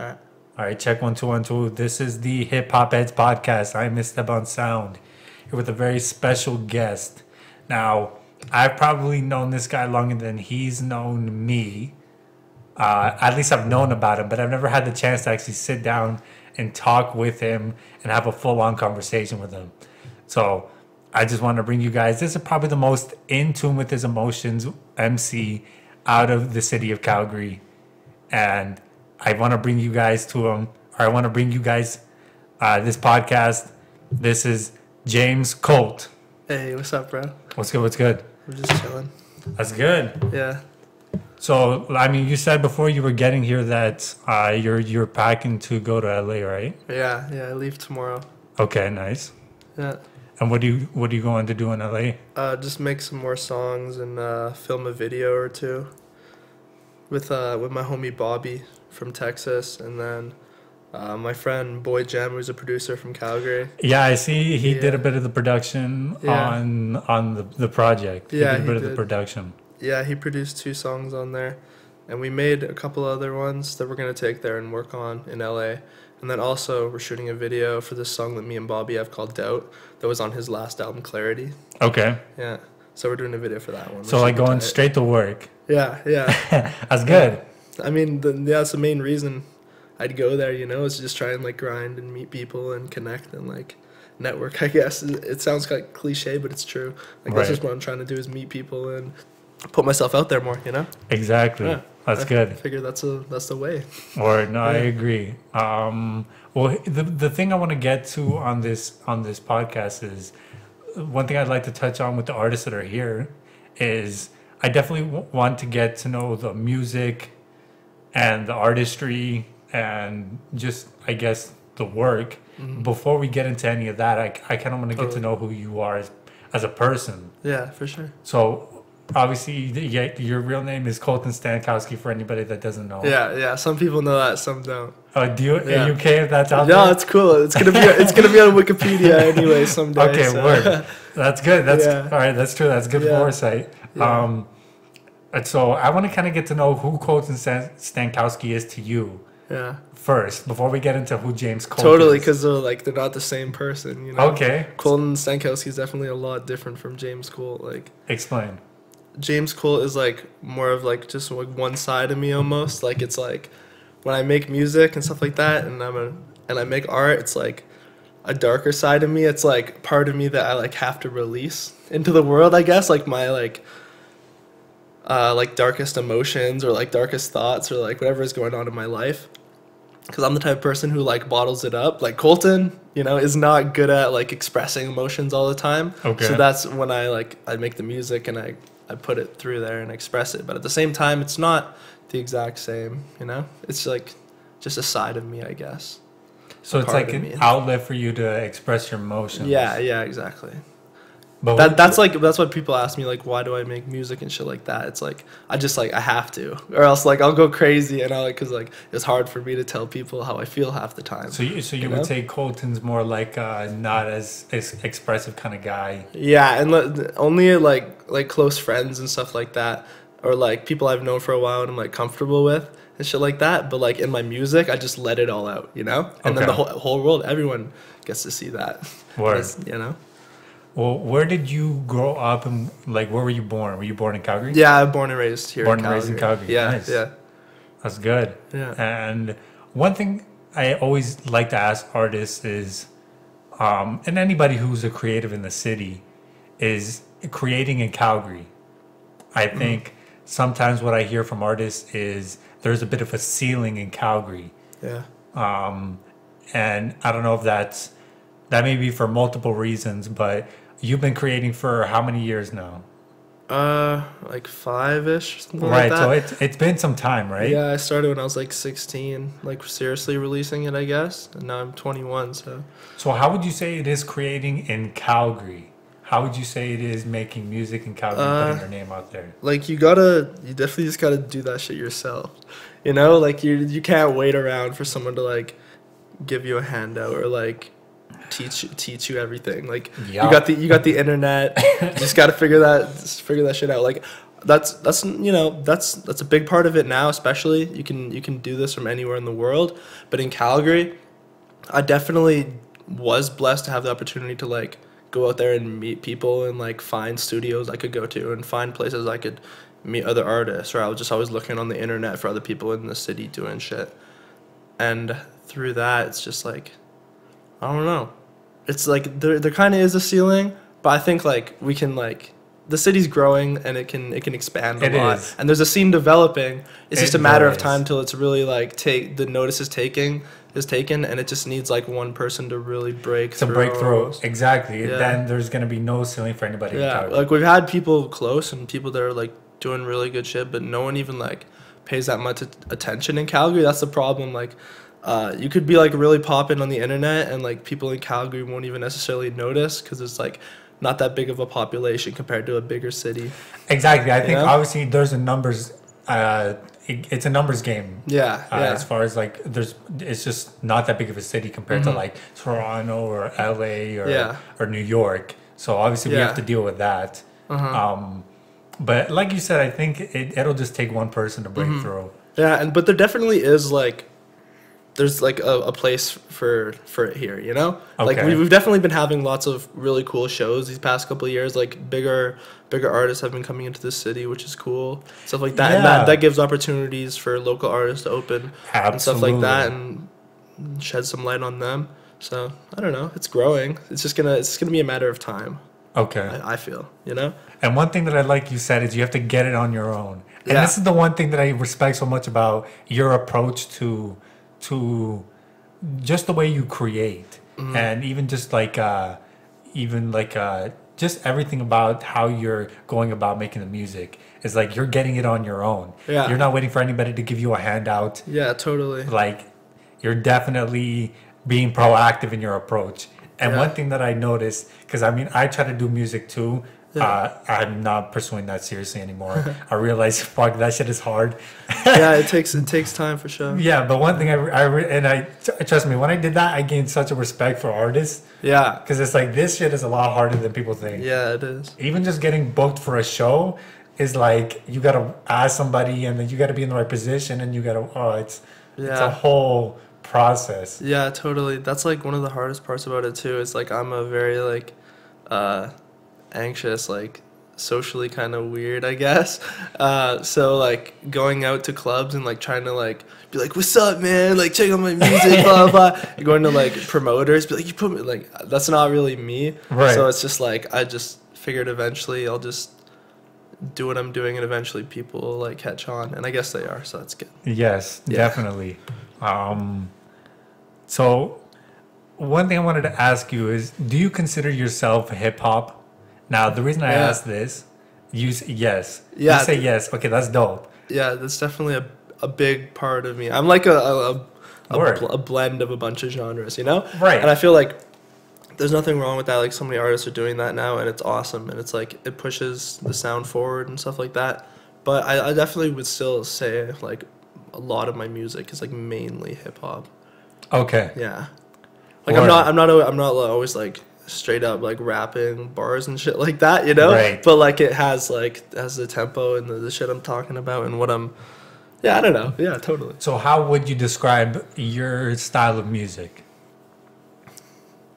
All right. Check one, two, one, two. This is the Hip Hop Heads podcast. I'm Esteban Xound here with a very special guest. Now, I've probably known this guy longer than he's known me. Uh, at least I've known about him, but I've never had the chance to actually sit down and talk with him and have a full on conversation with him. So I just want to bring you guys. This is probably the most in tune with his emotions MC out of the city of Calgary, and I want to bring you guys to him, or I want to bring you guys uh, this podcast. This is James Colt. Hey, what's up, bro? What's good? What's good? We're just chilling. That's good. Yeah. So, I mean, you said before you were getting here that uh, you're you're packing to go to LA, right? Yeah, yeah. I leave tomorrow. Okay, nice. Yeah. And what do you what are you going to do in LA? Uh, just make some more songs and uh, film a video or two with uh with my homie Bobby from Texas, and then uh, my friend Boy Jam, who's a producer from Calgary. Yeah, I see he did a bit of the production Yeah. on on the, the project. Yeah, he did a bit of the production. Yeah, he produced two songs on there, and we made a couple other ones that we're gonna take there and work on in LA. And then also we're shooting a video for this song that me and Bobby have called Doubt that was on his last album Clarity. Okay, Yeah. So we're doing a video for that one. so like going tight. straight to work. Yeah, yeah. That's good. I mean, the, that's the main reason I'd go there. You know, is just try and like grind and meet people and connect and like network. I guess it, sounds like cliche, but it's true. Like Right. that's just what I'm trying to do is meet people and put myself out there more. You know. Exactly. Yeah. That's I good. figure that's a that's the way. Or no, I agree. Um, well, the the thing I want to get to on this on this podcast is one thing I'd like to touch on with the artists that are here is I definitely w- want to get to know the music and the artistry and just I guess the work. Before we get into any of that, I, I kind of want to get to know who you are as, as a person. Yeah, for sure. So obviously, yeah, your real name is Colton Stankowski. For anybody that doesn't know, Yeah, yeah. Some people know that, some don't. Uh, do you, Yeah. are you okay if that's out No, there? it's cool. It's gonna be it's gonna be on Wikipedia anyway someday. Okay, so- word. That's good. That's Yeah. all right. That's true. That's good Yeah. foresight. Um, and so I want to kind of get to know who Colton Stankowski is to you yeah, first before we get into who James Colton totally. Because they're like they're not the same person. You know. Okay, Colton Stankowski is definitely a lot different from James Colt. Like explain. James Colt is like more of like just like one side of me almost. Like it's like when I make music and stuff like that, and I'm a and I make art. It's like a darker side of me. It's like part of me that I like have to release into the world. I guess like my like uh, like darkest emotions or like darkest thoughts or like whatever is going on in my life. Because I'm the type of person who like bottles it up. Like Colton, you know, is not good at like expressing emotions all the time. Okay. So that's when I like I make the music and I I put it through there and express it. But at the same time, it's not the exact same. You know, it's like just a side of me, I guess. So it's like an me. outlet for you to express your emotions. Yeah, yeah, exactly. But That that's like that's what people ask me like why do I make music and shit like that. It's like I just like I have to or else like I'll go crazy and I like cuz like it's hard for me to tell people how I feel half the time. So you, so you, you would know? say Colton's more like uh, not as, as expressive kind of guy. Yeah, and le- only like like close friends and stuff like that, or like people I've known for a while and I'm like comfortable with and shit like that. But like in my music, I just let it all out, you know. And then the whole whole world, everyone gets to see that. Word. You know. Well, where did you grow up and like where were you born? Were you born in Calgary? Yeah, born and raised here. Born and raised in Calgary. Yeah, Nice. yeah, That's good. yeah. And one thing I always like to ask artists is, um, and anybody who's a creative in the city, is creating in Calgary. I Mm-hmm. think sometimes what I hear from artists is there's a bit of a ceiling in Calgary. yeah. Um, and I don't know if that's, that may be for multiple reasons, but you've been creating for how many years now? Uh, like five ish, something right. like that. so it's, it's been some time, right? Yeah, I started when I was like 16, like seriously releasing it, I guess. And now I'm 21, so. So how would you say it is creating in Calgary? How would you say it is making music in Calgary, Uh, putting your name out there? like you gotta you definitely just gotta do that shit yourself you know like you you can't wait around for someone to like give you a handout or like teach you teach you everything. Like Yeah. you got the you got the internet. Just gotta figure that figure that shit out. Like that's that's you know that's that's a big part of it now especially. You can you can do this from anywhere in the world. But in calgary i definitely was blessed to have the opportunity to like go out there and meet people and like find studios i could go to and find places i could meet other artists or i was just always looking on the internet for other people in the city doing shit. And through that it's just like i don't know it's like there, there kind of is a ceiling but i think like we can like the city's growing and it can it can expand a It lot is. and there's a scene developing it's just a matter of time till it's really like take the notice is taking is taken and it just needs like one person to really break To through break through. Exactly. Yeah. Then there's going to be no ceiling for anybody. yeah Calgary. like we've had people close and people that are like doing really good shit but no one even like pays that much attention in calgary that's the problem like uh, you could be like really popping on the internet and like people in calgary won't even necessarily notice because it's like not that big of a population compared to a bigger city Exactly. I think know? obviously there's a numbers. Uh, it, it's a numbers game. yeah Uh, yeah As far as like, there's it's just not that big of a city compared to like Toronto or LA or Mm-hmm. Yeah. or New York. So obviously we have to deal with that. Uh-huh. Um, but like you said, I think it, it'll just take one person to break Mm-hmm. through. Yeah, and but there definitely is like there's like a, a place for for it here, you know? Like Okay. we, we've definitely been having lots of really cool shows these past couple of years. Like bigger bigger artists have been coming into the city, which is cool. Stuff like that. And that, that gives opportunities for local artists to open and stuff like that and shed some light on them. So I don't know. It's growing. It's just gonna it's just gonna be a matter of time. Okay. I, I feel, you know? And one thing that I like you said is you have to get it on your own. And Yeah. this is the one thing that I respect so much about your approach to to just the way you create Mm-hmm. and even just like uh even like uh just everything about how you're going about making the music is like you're getting it on your own. Yeah. You're not waiting for anybody to give you a handout. Yeah, totally. Like you're definitely being proactive in your approach. And Yeah. one thing that I noticed, because I mean, I try to do music too. Uh, I'm not pursuing that seriously anymore. I realize, fuck, that shit is hard. yeah, it takes it takes time for sure. Yeah, but one thing I, I and I trust me, when I did that, I gained such a respect for artists Yeah. because it's like this shit is a lot harder than people think. Yeah, it is. Even just getting booked for a show is like you gotta ask somebody, and then you gotta be in the right position, and you gotta oh, it's it's a whole process. Yeah, totally. That's like one of the hardest parts about it too. Is like I'm a very like uh anxious, like socially kind of weird, I guess. Uh so like going out to clubs and like trying to like be like, "What's up, man? Like check out my music, blah blah." blah. Going to like promoters, be like, "You put me like that's not really me." Right. So it's just like I just figured eventually I'll just do what I'm doing and eventually people will like catch on and I guess they are, so that's good. Yes, Yeah. definitely. Um, so, one thing I wanted to ask you is do you consider yourself hip hop? Now, the reason I Yeah. ask this, you say yes. Yeah. You say yes. Okay, that's dope. yeah, that's definitely a, a big part of me. I'm like a a, a, a, bl- a blend of a bunch of genres, you know? Right. And I feel like there's nothing wrong with that. Like so many artists are doing that now, and it's awesome. And it's like it pushes the sound forward and stuff like that. But I, I definitely would still say like a lot of my music is like mainly hip hop. Okay. Yeah. Like Word. I'm not I'm not I'm not always like straight up like rapping bars and shit like that, you know? Right. But like it has like has the tempo and the, the shit I'm talking about and what I'm Yeah, I don't know. Yeah, totally. So, how would you describe your style of music?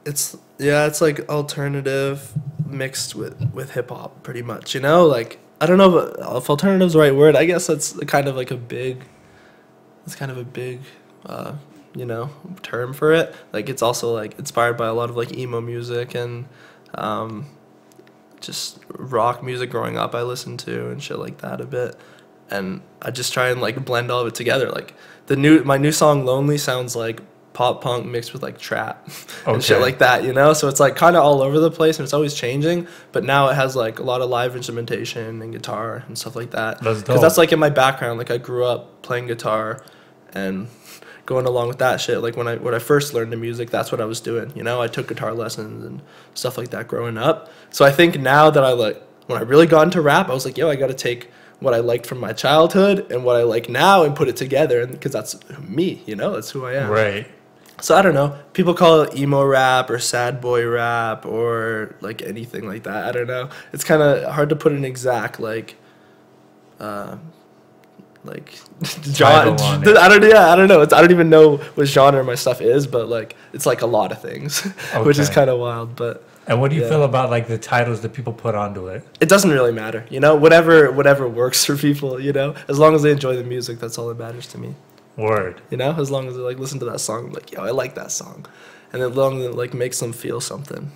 It's yeah, it's like alternative mixed with with hip hop pretty much, you know? Like I don't know if, if alternative's the right word. I guess that's kind of like a big it's kind of a big uh you know term for it. Like it's also like inspired by a lot of like emo music and um just rock music growing up i listened to and shit like that a bit. And i just try and like blend all of it together. Like the new my new song lonely sounds like pop punk mixed with like trap and shit like that you know? So it's like kind of all over the place and it's always changing but now it has like a lot of live instrumentation and guitar and stuff like that. That's because that's dope. like in my background. Like i grew up playing guitar and going along with that shit like when i when i first learned the music that's what i was doing you know i took guitar lessons and stuff like that growing up so i think now that i like when i really got into rap i was like yo i gotta take what i liked from my childhood and what i like now and put it together and because that's me you know that's who i am Right. so I don't know. People call it emo rap or sad boy rap or like anything like that. I don't know. It's kind of hard to put an exact like uh, like genre. On. I don't yeah I don't know. It's, I don't even know what genre my stuff is, but like it's like a lot of things, which is kind of wild. But And what do you Yeah. feel about like the titles that people put onto it? it doesn't really matter, you know. Whatever whatever works for people, you know. As long as they enjoy the music, that's all that matters to me. Word. You know, as long as they like listen to that song, like yo, I like that song, and as long as it like makes them feel something,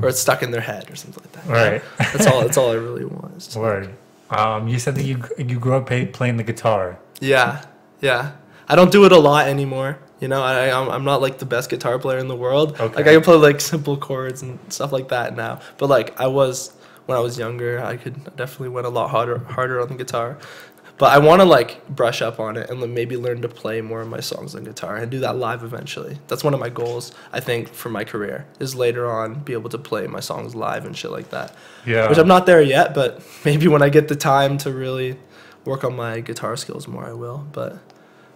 or it's stuck in their head or something like that. Right. That's all. That's all I really want. Word. Um, you said that you you grew up playing the guitar. Yeah, yeah. I don't do it a lot anymore. You know, I I'm, I'm not like the best guitar player in the world. Okay. Like I can play like simple chords and stuff like that now. But like I was when I was younger, I could definitely went a lot harder harder on the guitar. But I want to like brush up on it and maybe learn to play more of my songs on guitar and do that live eventually. That's one of my goals, I think, for my career is later on be able to play my songs live and shit like that. Yeah. Which I'm not there yet, but maybe when I get the time to really work on my guitar skills more, I will. But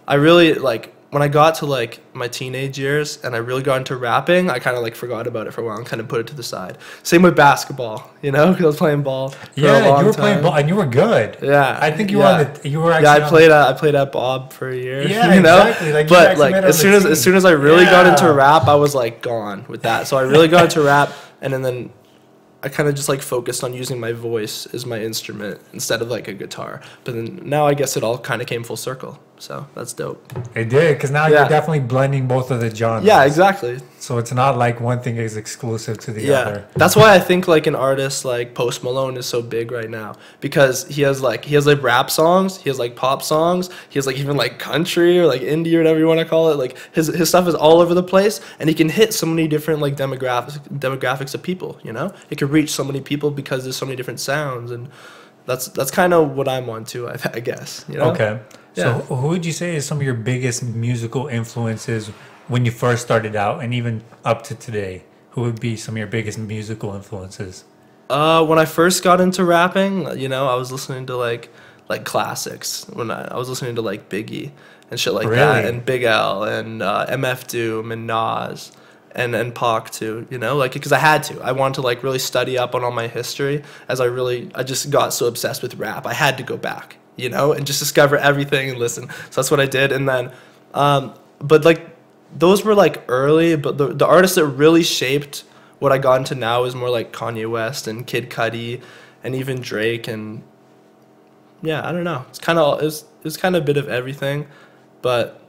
I really like when I got to like my teenage years and I really got into rapping, I kind of like forgot about it for a while and kind of put it to the side. Same with basketball, you know, because I was playing ball. For a yeah, long you were time. playing ball and you were good. Yeah, I think you yeah. were on the you were actually Yeah, I played. Uh, I played at Bob for a year. Yeah, you know? exactly, like, but like as soon as team. as soon as I really got into rap, I was like gone with that. So I really got into rap, and then, then I kind of just like focused on using my voice as my instrument instead of like a guitar. But then now I guess it all kind of came full circle. So that's dope. It did because now Yeah. you're definitely blending both of the genres. Yeah, exactly. So it's not like one thing is exclusive to the Yeah, other. that's why I think like an artist like Post Malone is so big right now because he has like he has like rap songs, he has like pop songs, he has like even like country or like indie or whatever you want to call it. Like his his stuff is all over the place, and he can hit so many different like demographics demographics of people. You know, it can reach so many people because there's so many different sounds, and that's that's kind of what I'm on to. I, I guess. You know? Okay. Yeah. So who would you say is some of your biggest musical influences when you first started out and even up to today? Who would be some of your biggest musical influences? Uh, when I first got into rapping, you know, I was listening to like like classics. When I, I was listening to like Biggie and shit like that, and Big L and uh, MF Doom and Nas and and Pac too. You know, like because I had to. I wanted to like really study up on all my history as I really I just got so obsessed with rap. I had to go back, you know, and just discover everything and listen. So that's what I did, and then, um, but like those were like early, but the the artists that really shaped what I got into now is more like Kanye West and Kid Cudi, and even Drake and yeah, I don't know. It's kind of it's, it's kind of a bit of everything, but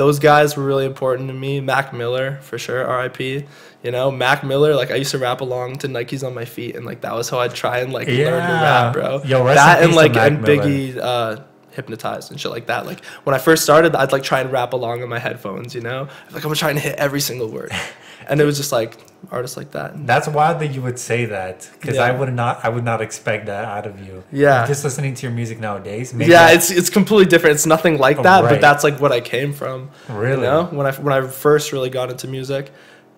those guys were really important to me. Mac Miller for sure, R.I.P. You know, Mac Miller. Like I used to rap along to Nikes on my feet, and like that was how I'd try and like learn to rap, bro. Yo, that and like and Miller. Biggie uh, hypnotized and shit like that. Like when I first started, I'd like try and rap along on my headphones. You know, like I'm trying to hit every single word, and it was just like artists like that. That's wild that you would say that because I would not I would not expect that out of you. Yeah. Just listening to your music nowadays. Maybe yeah, it's it's completely different. It's nothing like Oh, that, right. but that's like what I came from. Really? You know, when I when I first really got into music,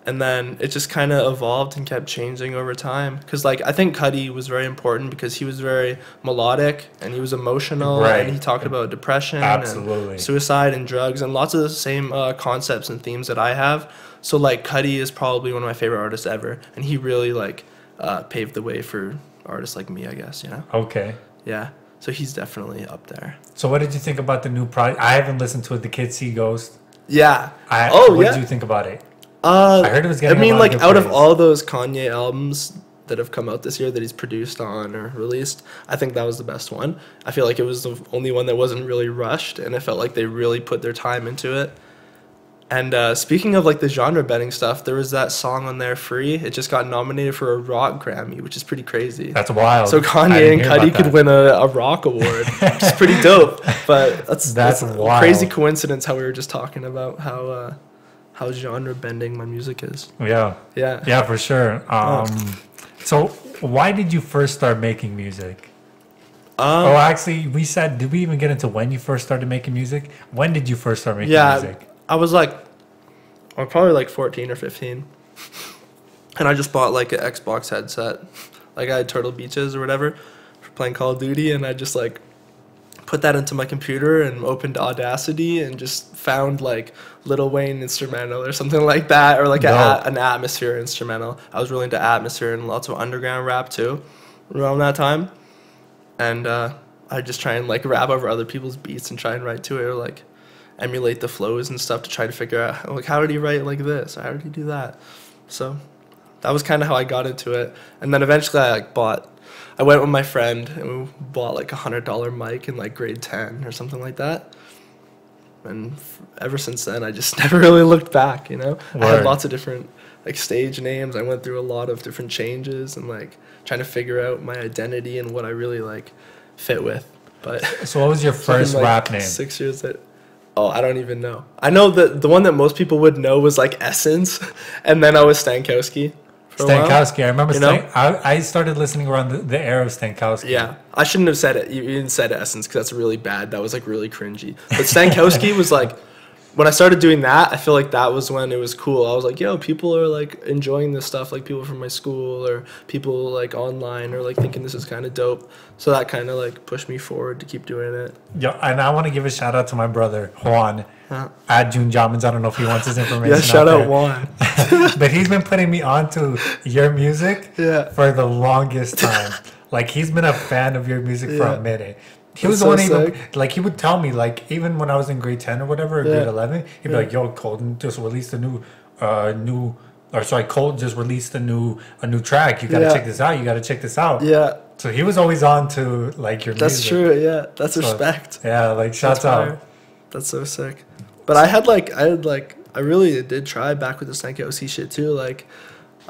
and then it just kind of evolved and kept changing over time. Cause like I think Cudi was very important because he was very melodic and he was emotional Right. and he talked about depression Absolutely. and suicide and drugs and lots of the same uh, concepts and themes that I have. So like Cudi is probably one of my favorite artists ever, and he really like uh, paved the way for artists like me, I guess. You know? okay. Yeah. So he's definitely up there. So what did you think about the new project? I haven't listened to it. The Kids See Ghost. Yeah. I, oh what yeah. did you think about it? Uh, I heard it was I getting a mean, like out of all those Kanye albums that have come out this year that he's produced on or released, I think that was the best one. I feel like it was the only one that wasn't really rushed, and it felt like they really put their time into it. And uh, speaking of like the genre bending stuff, there was that song on there, "Free." It just got nominated for a rock Grammy, which is pretty crazy. That's wild. so Kanye and Cudi could win a, a rock award, which is pretty dope. But that's That's that's, a crazy coincidence how we were just talking about how uh, how genre bending my music is. Yeah. Yeah. Yeah, for sure. Oh. Um, so why did you first start making music? Um, oh, actually, we said, did we even get into when you first started making music? When did you first start making yeah. music? I was like, I was probably like 14 or 15. And I just bought like an Xbox headset. Like I had Turtle Beaches or whatever for playing Call of Duty. And I just like put that into my computer and opened Audacity and just found like Lil Wayne instrumental or something like that. Or like a, an atmosphere instrumental. I was really into atmosphere and lots of underground rap too around that time. And uh, I just try and like rap over other people's beats and try and write to it or like emulate the flows and stuff to try to figure out like how did he write like this? How did he do that? So that was kind of how I got into it. And then eventually I like bought I went with my friend and we bought like a hundred dollar mic in like grade ten or something like that. And ever since then, I just never really looked back. You know, I had lots of different like stage names. I went through a lot of different changes and like trying to figure out my identity and what I really like fit with. But So what was your first like, rap name? Six years that. Oh, I don't even know. I know that the one that most people would know was like Essence, and then I was Stankowski. For a while. Stankowski. I remember You know? Stank, I, I started listening around the, the era of Stankowski. Yeah, I shouldn't have said it. You you didn't said Essence because that's really bad. That was like really cringy. But Stankowski was like, when I started doing that, I feel like that was when it was cool. I was like, yo, people are like enjoying this stuff, like people from my school or people like online or like thinking this is kind of dope. So that kind of like pushed me forward to keep doing it. Yeah, and I want to give a shout out to my brother Juan Huh. at June Jamins. I don't know if he wants his information. Yeah, shout out out. Juan. but he's been putting me onto your music Yeah. for the longest time. like he's been a fan of your music for a minute. He was the one even like he would tell me like even when I was in grade ten or whatever, or grade eleven, he'd be Yeah. like, "Yo, Colton just released a new, uh, new." Or sorry, Colton just released a new a new track. You gotta Yeah. check this out. You gotta check this out. Yeah, So he was always on to like your that's music. true. Yeah, that's So, respect. Yeah, like shouts That's out. That's so sick. But I had like I had like I really did try back with the Stankowski shit too. Like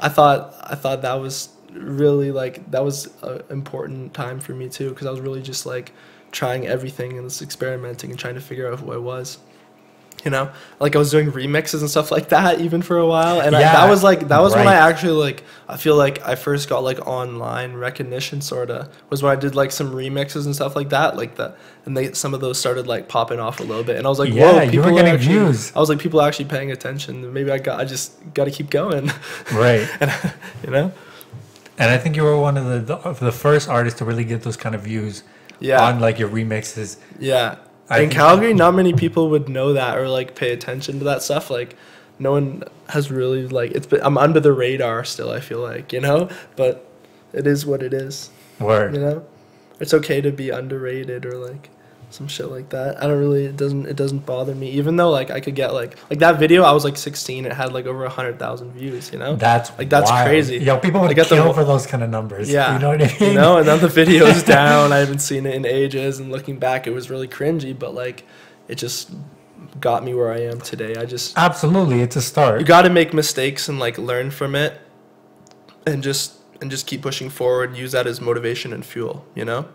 I thought I thought that was really like that was an important time for me too because I was really just like trying everything and just experimenting and trying to figure out who I was. You know, like I was doing remixes and stuff like that even for a while, and I, that was like that was when I actually like I feel like I first got like online recognition sorta was when I did like some remixes and stuff like that like that and they some of those started like popping off a little bit and I was like Yeah, whoa you people were getting actually, views. I was like people are actually paying attention maybe I got I just got to keep going Right. and you know And I think you were one of the, the first artists to really get those kind of views yeah. on like your remixes. yeah. I in Calgary not many people would know that or like pay attention to that stuff. Like no one has really like it's been I'm under the radar still I feel like you know? But it is what it is. Word. you know? It's okay to be underrated or like some shit like that i don't really it doesn't it doesn't bother me even though like i could get like like that video i was like 16 it had like over a 100000 views you know That's Like, that's wild. crazy. Yo, people would the kill whole- for those kind of numbers. yeah you know what I mean. you know and then the video's down i haven't seen it in ages and looking back it was really cringy but like it just got me where i am today i just Absolutely, it's a start. you got to make mistakes and like learn from it and just and just keep pushing forward use that as motivation and fuel you know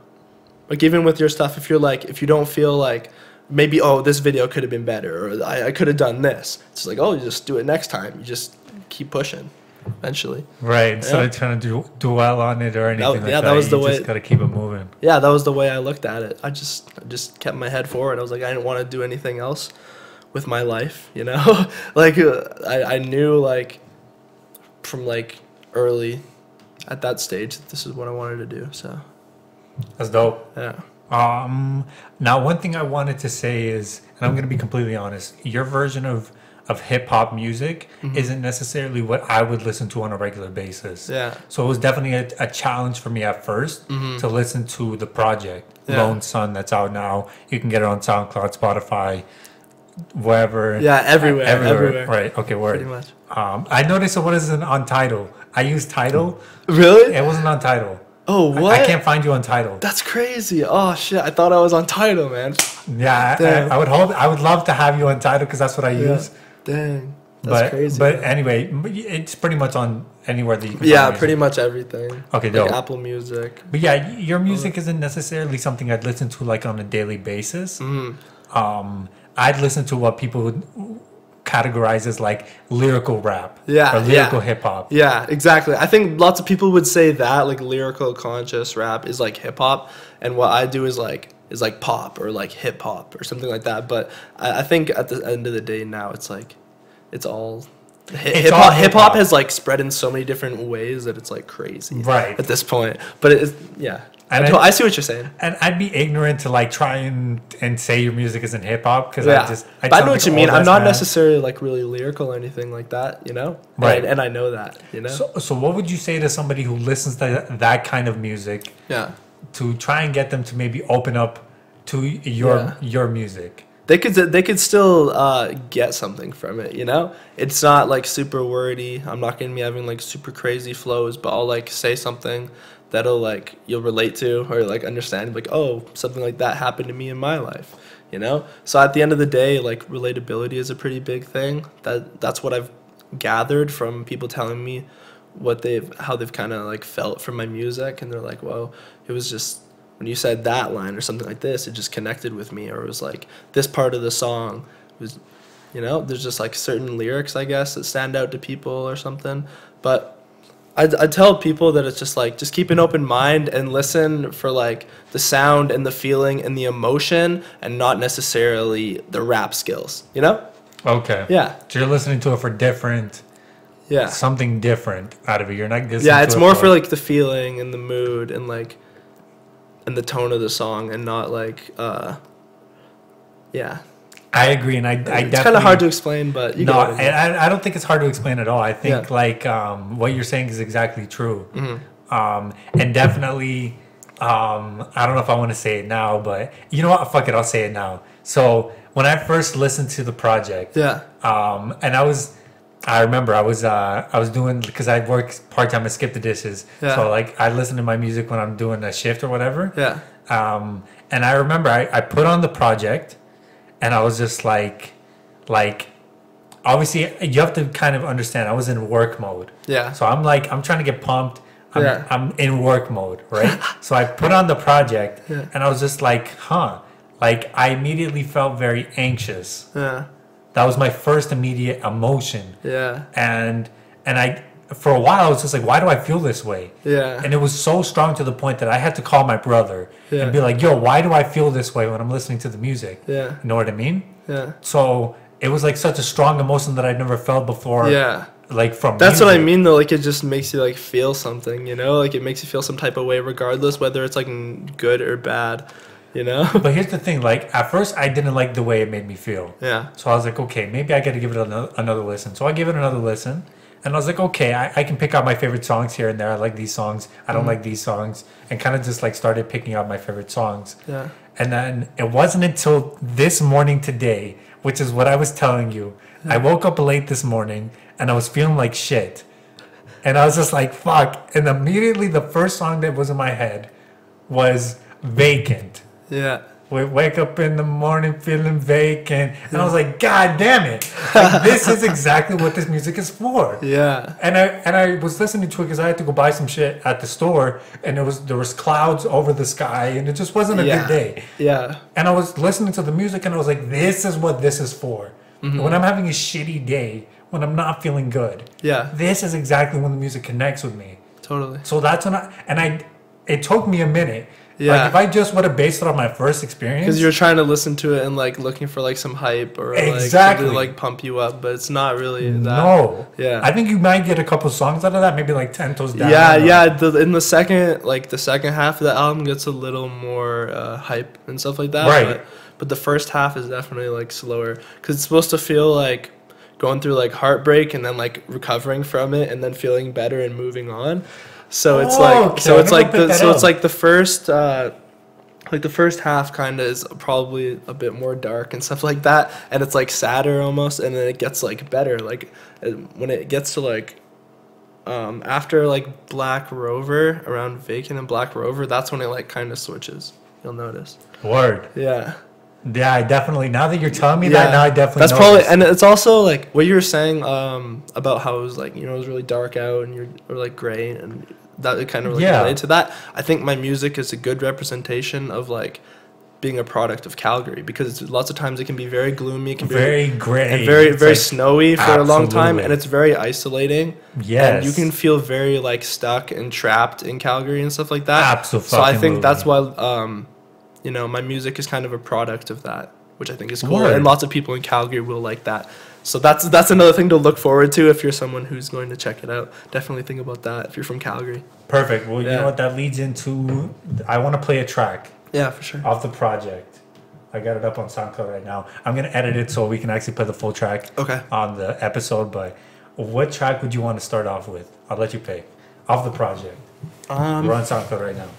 like even with your stuff if you're like if you don't feel like maybe oh this video could have been better or i, I could have done this it's like oh you just do it next time you just keep pushing eventually right. Instead Yeah. of trying to do dwell on it or anything like yeah, that, that was you the just way- gotta keep it moving. yeah that was the way i looked at it i just I just kept my head forward i was like i didn't want to do anything else with my life you know like uh, I, I knew like from like early at that stage this is what i wanted to do so That's dope. yeah Um, now one thing I wanted to say is, and I'm gonna be completely honest, your version of of hip hop music Mm-hmm. isn't necessarily what I would listen to on a regular basis. yeah So it was definitely a, a challenge for me at 1st to listen to the project Mm-hmm. Yeah. Loneson that's out now. You can get it on SoundCloud, Spotify, wherever. yeah everywhere everywhere, Right. Okay. pretty much Um, I noticed it wasn't on Tidal. I used Tidal. really It wasn't on Tidal. Oh I- what I can't find you on Tidal. that's crazy oh shit i thought i was on Tidal man Yeah, I, I would hope. I would love to have you on Tidal because that's what I Yeah. use. dang that's but crazy but anyway, it's pretty much on anywhere that you can. yeah pretty much everything Okay, like dope. apple music But yeah, your music isn't necessarily something I'd listen to like on a daily basis. Mm. Um, I'd listen to what people would categorize as like lyrical rap, Yeah, or lyrical yeah. hip hop. Yeah, exactly. I think lots of people would say that like lyrical conscious rap is like hip hop, and what I do is like is like pop or like hip hop or something like that. But I, I think at the end of the day now it's like it's all hip hop. hip hop. has like spread in so many different ways that it's like crazy, Right. At this point, but it's yeah. And I, I- I see what you're saying. And I'd be ignorant to like try and, and say your music isn't hip hop because Yeah, I just I sound know what you mean. I'm not man. necessarily like really lyrical or anything like that, you know. Right. And, and I know that, you know. So, so what would you say to somebody who listens to that kind of music yeah. to try and get them to maybe open up to your Yeah. your music. They could they could still uh, get something from it. You know, it's not like super wordy. I'm not gonna be having like super crazy flows, but I'll like say something that'll like you'll relate to or like understand. Like, oh, something like that happened to me in my life. You know, so at the end of the day, like relatability is a pretty big thing. That that's what I've gathered from people telling me what they've how they've kind of like felt from my music, and they're like, well, it was just when you said that line or something like this, it just connected with me, or it was like this part of the song was, you know, there's just like certain lyrics, I guess, that stand out to people or something. But I, I tell people that it's just like, just keep an open mind and listen for like the sound and the feeling and the emotion and not necessarily the rap skills, you know? Okay. Yeah. So you're listening to it for different, Yeah. something different out of it. You're not Yeah, it's it more for like the feeling and the mood and like, and the tone of the song and not like, uh, yeah. I agree, and I, I it's kind of hard to explain, but you no, get I mean. I, I don't think it's hard to explain at all. I think Yeah. like um, what you're saying is exactly true, Mm-hmm. um, and definitely. Um, I don't know if I want to say it now, but you know what? Fuck it, I'll say it now. So when I first listened to the project, Yeah. um, and I was, I remember I was, uh, I was doing because I work part time at Skip the Dishes, Yeah. so like I listen to my music when I'm doing a shift or whatever. Yeah. Um, and I remember I, I put on the project and I was just like, like, obviously you have to kind of understand I was in work mode. Yeah. So I'm like, I'm trying to get pumped. I'm, Yeah. I'm in work mode, right? so I put on the project Yeah. and I was just like, huh. Like I immediately felt very anxious. Yeah. That was my first immediate emotion. Yeah. And, and I, for a while, I was just like, why do I feel this way? Yeah. And it was so strong to the point that I had to call my brother Yeah. and be like, yo, why do I feel this way when I'm listening to the music? Yeah. You know what I mean? Yeah. So it was like such a strong emotion that I'd never felt before. Yeah. Like from That's what I mean though. Like it just makes you like feel something, you know? Like it makes you feel some type of way regardless whether it's like good or bad, you know? But here's the thing like, at first, I didn't like the way it made me feel. yeah. So I was like, okay, maybe I got to give it another, another listen. So I gave it another listen. And I was like, okay, I, I can pick out my favorite songs here and there. I like these songs. I don't mm-hmm. like these songs. And kind of just like started picking out my favorite songs. Yeah. And then it wasn't until this morning today, which is what I was telling you. I woke up late this morning and I was feeling like shit. And I was just like, fuck. And immediately the first song that was in my head was Vacant. Yeah. We wake up in the morning feeling vacant. And I was like, God damn it. Like, this is exactly what this music is for. Yeah. And I and I was listening to it because I had to go buy some shit at the store, and it was there was clouds over the sky, and it just wasn't a Yeah. good day. Yeah. And I was listening to the music and I was like, this is what this is for. Mm-hmm. When I'm having a shitty day, when I'm not feeling good, Yeah. this is exactly when the music connects with me. Totally. So that's when I, and I, it took me a minute. Yeah. Like if I just would have based it on my first experience. Because you're trying to listen to it and like looking for like some hype or Exactly. something to like pump you up, but it's not really that. no. Yeah. I think you might get a couple songs out of that, maybe like 10 toes down. yeah, yeah. The, in the second, like the second half of the album gets a little more uh, hype and stuff like that. Right. But, but the first half is definitely like slower because it's supposed to feel like going through like heartbreak and then like recovering from it and then feeling better and moving on. So it's Oh, like okay, so it's like the so it's like the first. Uh, like the first half kind of is probably a bit more dark and stuff like that and it's like sadder almost and then it gets like better like when it gets to like um, after like Black Rover, around Vacant and Black Rover, that's when it like kind of switches. You'll notice. Word. Yeah. Yeah, I definitely, now that you're telling me that, now I definitely That's know probably, and it's also like what you were saying um, about how it was like you know it was really dark out and you're or like gray and that kind of like Yeah. related to that. I think my music is a good representation of like being a product of Calgary because it's, lots of times it can be very gloomy, it can be very gray. and very It's very like- snowy for a long time and it's very isolating Yes. and you can feel very like stuck and trapped in calgary and stuff like that Absolutely. so i think that's why um you know my music is kind of a product of that which i think is cool Word. and lots of people in calgary will like that so that's that's another thing to look forward to if you're someone who's going to check it out. Definitely think about that if you're from Calgary. Perfect. Well, yeah. you know what that leads into. I want to play a track. Yeah, for sure. Off the project. I got it up on SoundCloud right now. I'm gonna edit it so we can actually play the full track. Okay. On the episode, but what track would you want to start off with? I'll let you pick. Off the project. Um, We're on SoundCloud right now.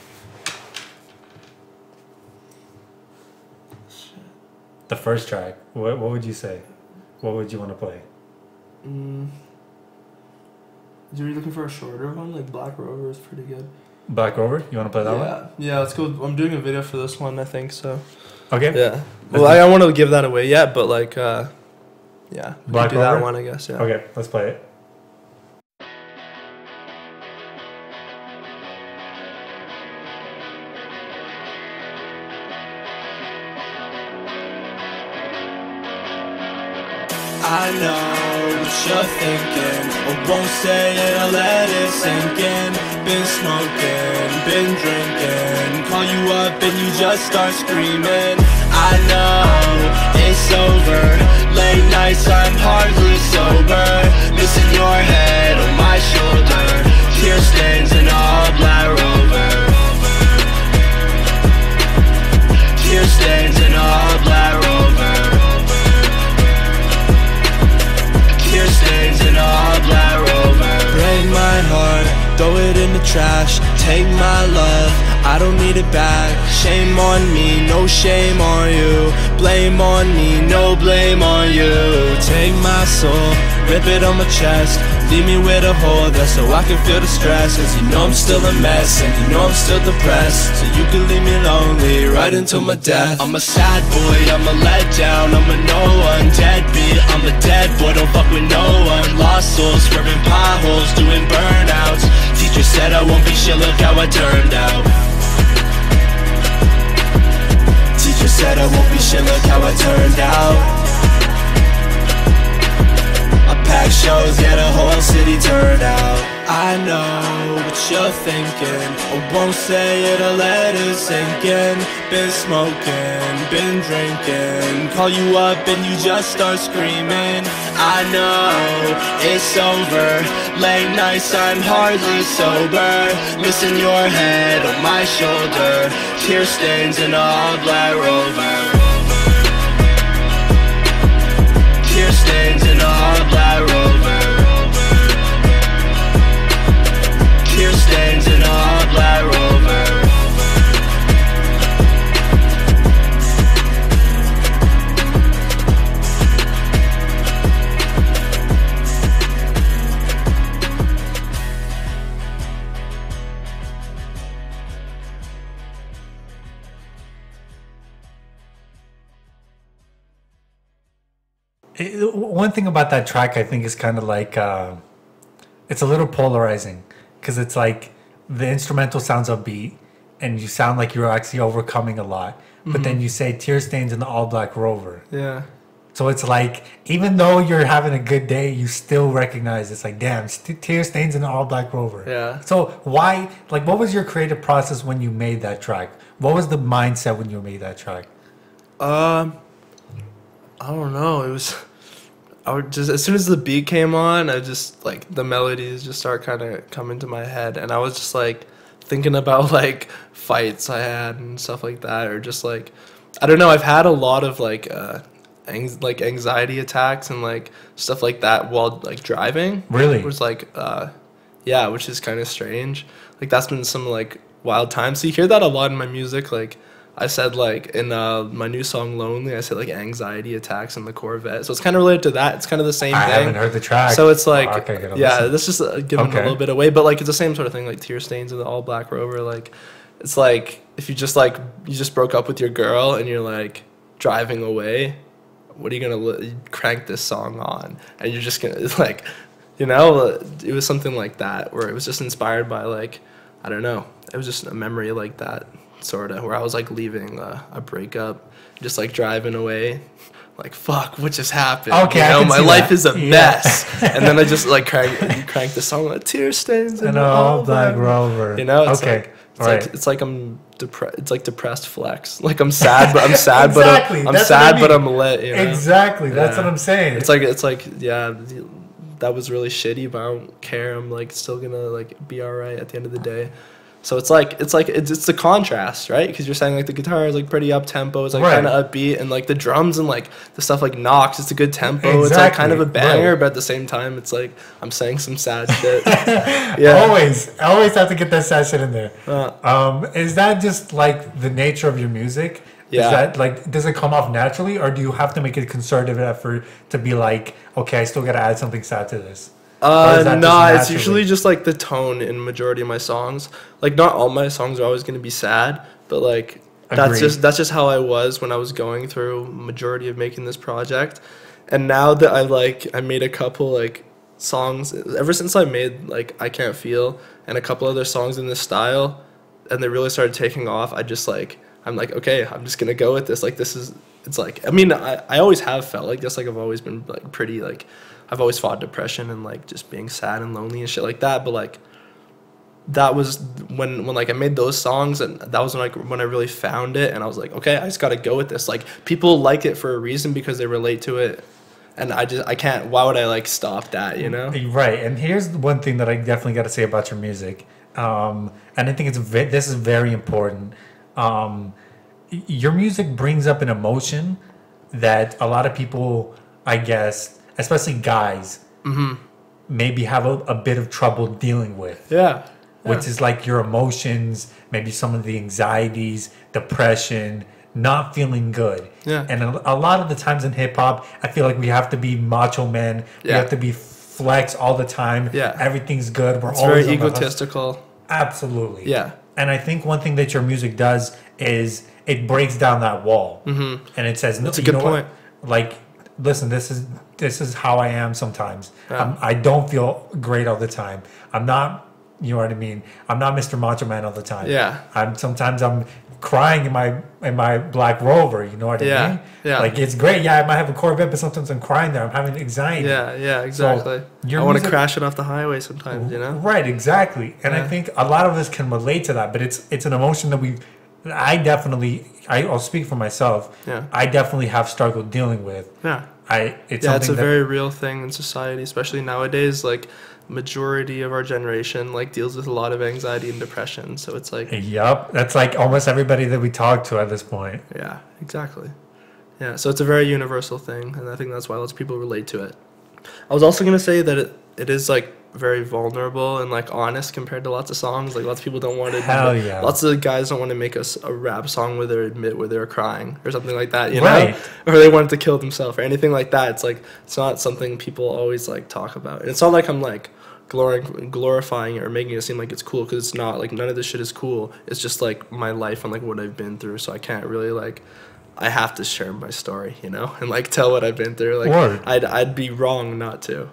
The first track. What, what would you say? What would you want to play? Mm. Are you looking for a shorter one? Like Black Rover is pretty good. Black Rover. You want to play that yeah, yeah. Let's go. I'm doing a video for this one. I think so. Okay. Yeah. Well, I don't want to give that away yet, but like, uh, yeah, Black do that one, I guess. Yeah. Okay. Let's play it. I know what you're thinking. I won't say it, I'll let it sink in. Been smoking, been drinking. Call you up and you just start screaming. I know it's over. Late nights, I'm hardly sober. Missing your head on my shoulder. Tear stains in all black throw it in the trash. Take my love, I don't need it back. Shame on me, no shame on you. Blame on me, no blame on you. Take my soul, rip it on my chest Leave me with a hole there so I can feel the stress Cause you know I'm still a mess and you know I'm still depressed. So you can leave me lonely right until my death. I'm a sad boy, I'm a letdown, I'm a no one Deadbeat, I'm a dead boy, don't fuck with no one. Lost souls, swerving potholes, doing burnouts. Teacher said I won't be shit, look how I turned out. Teacher said I won't be shit, look how I turned out I pack shows, yeah, the whole city turned out. I know what you're thinking. I won't say it, I'll let it sink in. Been smoking, been drinking. Call you up and you just start screaming. I know it's over. Late nights, I'm hardly sober. Missing your head on my shoulder. Tear stains in all black rover. One thing about that track, I think, is kind of like uh, it's a little polarizing because it's like the instrumental sounds upbeat and you sound like you're actually overcoming a lot, but then you say tear stains in the all black rover. Yeah. So it's like even though you're having a good day, you still recognize it's like damn st- tear stains in the all black rover. Yeah. So why like what was your creative process when you made that track? What was the mindset when you made that track? Um, I don't know. It was, I would just as soon as the beat came on, I just like the melodies just start kind of coming to my head, and I was just like thinking about like fights I had and stuff like that, or just like I don't know. I've had a lot of like uh, ang- like anxiety attacks and like stuff like that while like driving. Really? It was like uh, yeah, which is kind of strange. Like that's been some like wild times. So you hear that a lot in my music. Like I said, like in uh, my new song "Lonely," I said like anxiety attacks in the Corvette. So it's kind of related to that. It's kind of the same I thing. I haven't heard the track. So it's like, Oh, okay, yeah, listen. this just uh, giving Okay. a little bit away, but like it's the same sort of thing, like tear stains in the all black rover. Like, it's like if you just like you just broke up with your girl and you're like driving away, what are you gonna li- crank this song on? And you're just gonna it's like, you know, it was something like that where it was just inspired by like, I don't know, it was just a memory like that sort of where I was like leaving a, a breakup, just like driving away. Like fuck, what just happened? Okay, you I know, can my see life that. is a Yeah. mess. and then I just like crank, crank the song like tear stains and all black rover. You know, it's okay. like it's Right. like it's like I'm depressed. It's like depressed flex. Like I'm sad, but I'm sad, Exactly, but I'm, I'm what I sad, but. I'm lit. You know? Exactly. That's Yeah. what I'm saying. It's like it's like yeah, that was really shitty, but I don't care. I'm like still gonna like be all right at the end of the day. So it's like it's like it's, it's the contrast, right? Because you're saying like the guitar is like pretty up tempo, it's like Right. kind of upbeat, and like the drums and like the stuff like knocks, it's a good tempo. exactly. It's like kind of a banger, right. but at the same time, it's like I'm saying some sad shit. yeah. Always, always have to get that sad shit in there. Uh, Um, is that just like the nature of your music, Yeah. Is that like does it come off naturally or do you have to make a concerted effort to be like, okay, I still gotta add something sad to this? Uh, is that just nah, it's usually just like the tone in majority of my songs. Like not all my songs are always gonna be sad, but like that's Agreed. just that's just how I was when I was going through majority of making this project. And now that I like I made a couple like songs ever since I made like I Can't Feel and a couple other songs in this style and they really started taking off, I just like I'm like, okay, I'm just gonna go with this. Like this is it's like I mean I, I always have felt like this, like I've always been like pretty like I've always fought depression and like just being sad and lonely and shit like that. But like that was when when like I made those songs and that was when like when I really found it and I was like, okay, I just gotta go with this. Like people like it for a reason because they relate to it. And I just I can't why would I like stop that, you know? Right, and here's one thing that I definitely got to say about your music, um, and I think it's this is very important. Um, your music brings up an emotion that a lot of people, I guess, especially guys, maybe have a, a bit of trouble dealing with Yeah. which is like your emotions, maybe some of the anxieties, depression, not feeling good. Yeah. And a, a lot of the times in hip hop, I feel like we have to be macho men. Yeah. We have to be flex all the time. Yeah. Everything's good. We're It's always very on the hustle. egotistical. Absolutely. Yeah. And I think one thing that your music does is it breaks down that wall, mm-hmm. and it says, "No, That's a you good know what? point. Like, listen, this is this is how I am sometimes. Yeah. I'm, I don't feel great all the time. I'm not, you know what I mean. I'm not Mr. Macho Man all the time. Yeah. I'm sometimes I'm crying in my in my Black Rover. You know what I Yeah, mean? yeah. Like it's great. Yeah, I might have a Corvette, but sometimes I'm crying there. I'm having anxiety. Yeah, yeah, exactly. your I want to crash it off the highway sometimes, you know? Right, exactly. And I think a lot of us can relate to that, but it's it's an emotion that we I definitely I'll speak for myself. Yeah. I definitely have struggled dealing with. Yeah. I it's yeah, it's a that very real thing in society, especially nowadays. Like, majority of our generation like deals with a lot of anxiety and depression. So it's like, Yup. That's like almost everybody that we talk to at this point. yeah, exactly. Yeah, so it's a very universal thing, and I think that's why lots of people relate to it. I was also gonna say that it, it is like very vulnerable and like honest compared to lots of songs. Like lots of people don't want to. Hell yeah. Lots of guys don't want to make us a rap song where they admit where they're crying or something like that. You Right. know, or they wanted to kill themselves or anything like that. It's like it's not something people always like talk about. And it's not like I'm like glorifying glorifying it or making it seem like it's cool because it's not. Like none of this shit is cool. It's just like my life and like what I've been through. So I can't really like. I have to share my story, you know, and like tell what I've been through. Like Word. I'd I'd be wrong not to,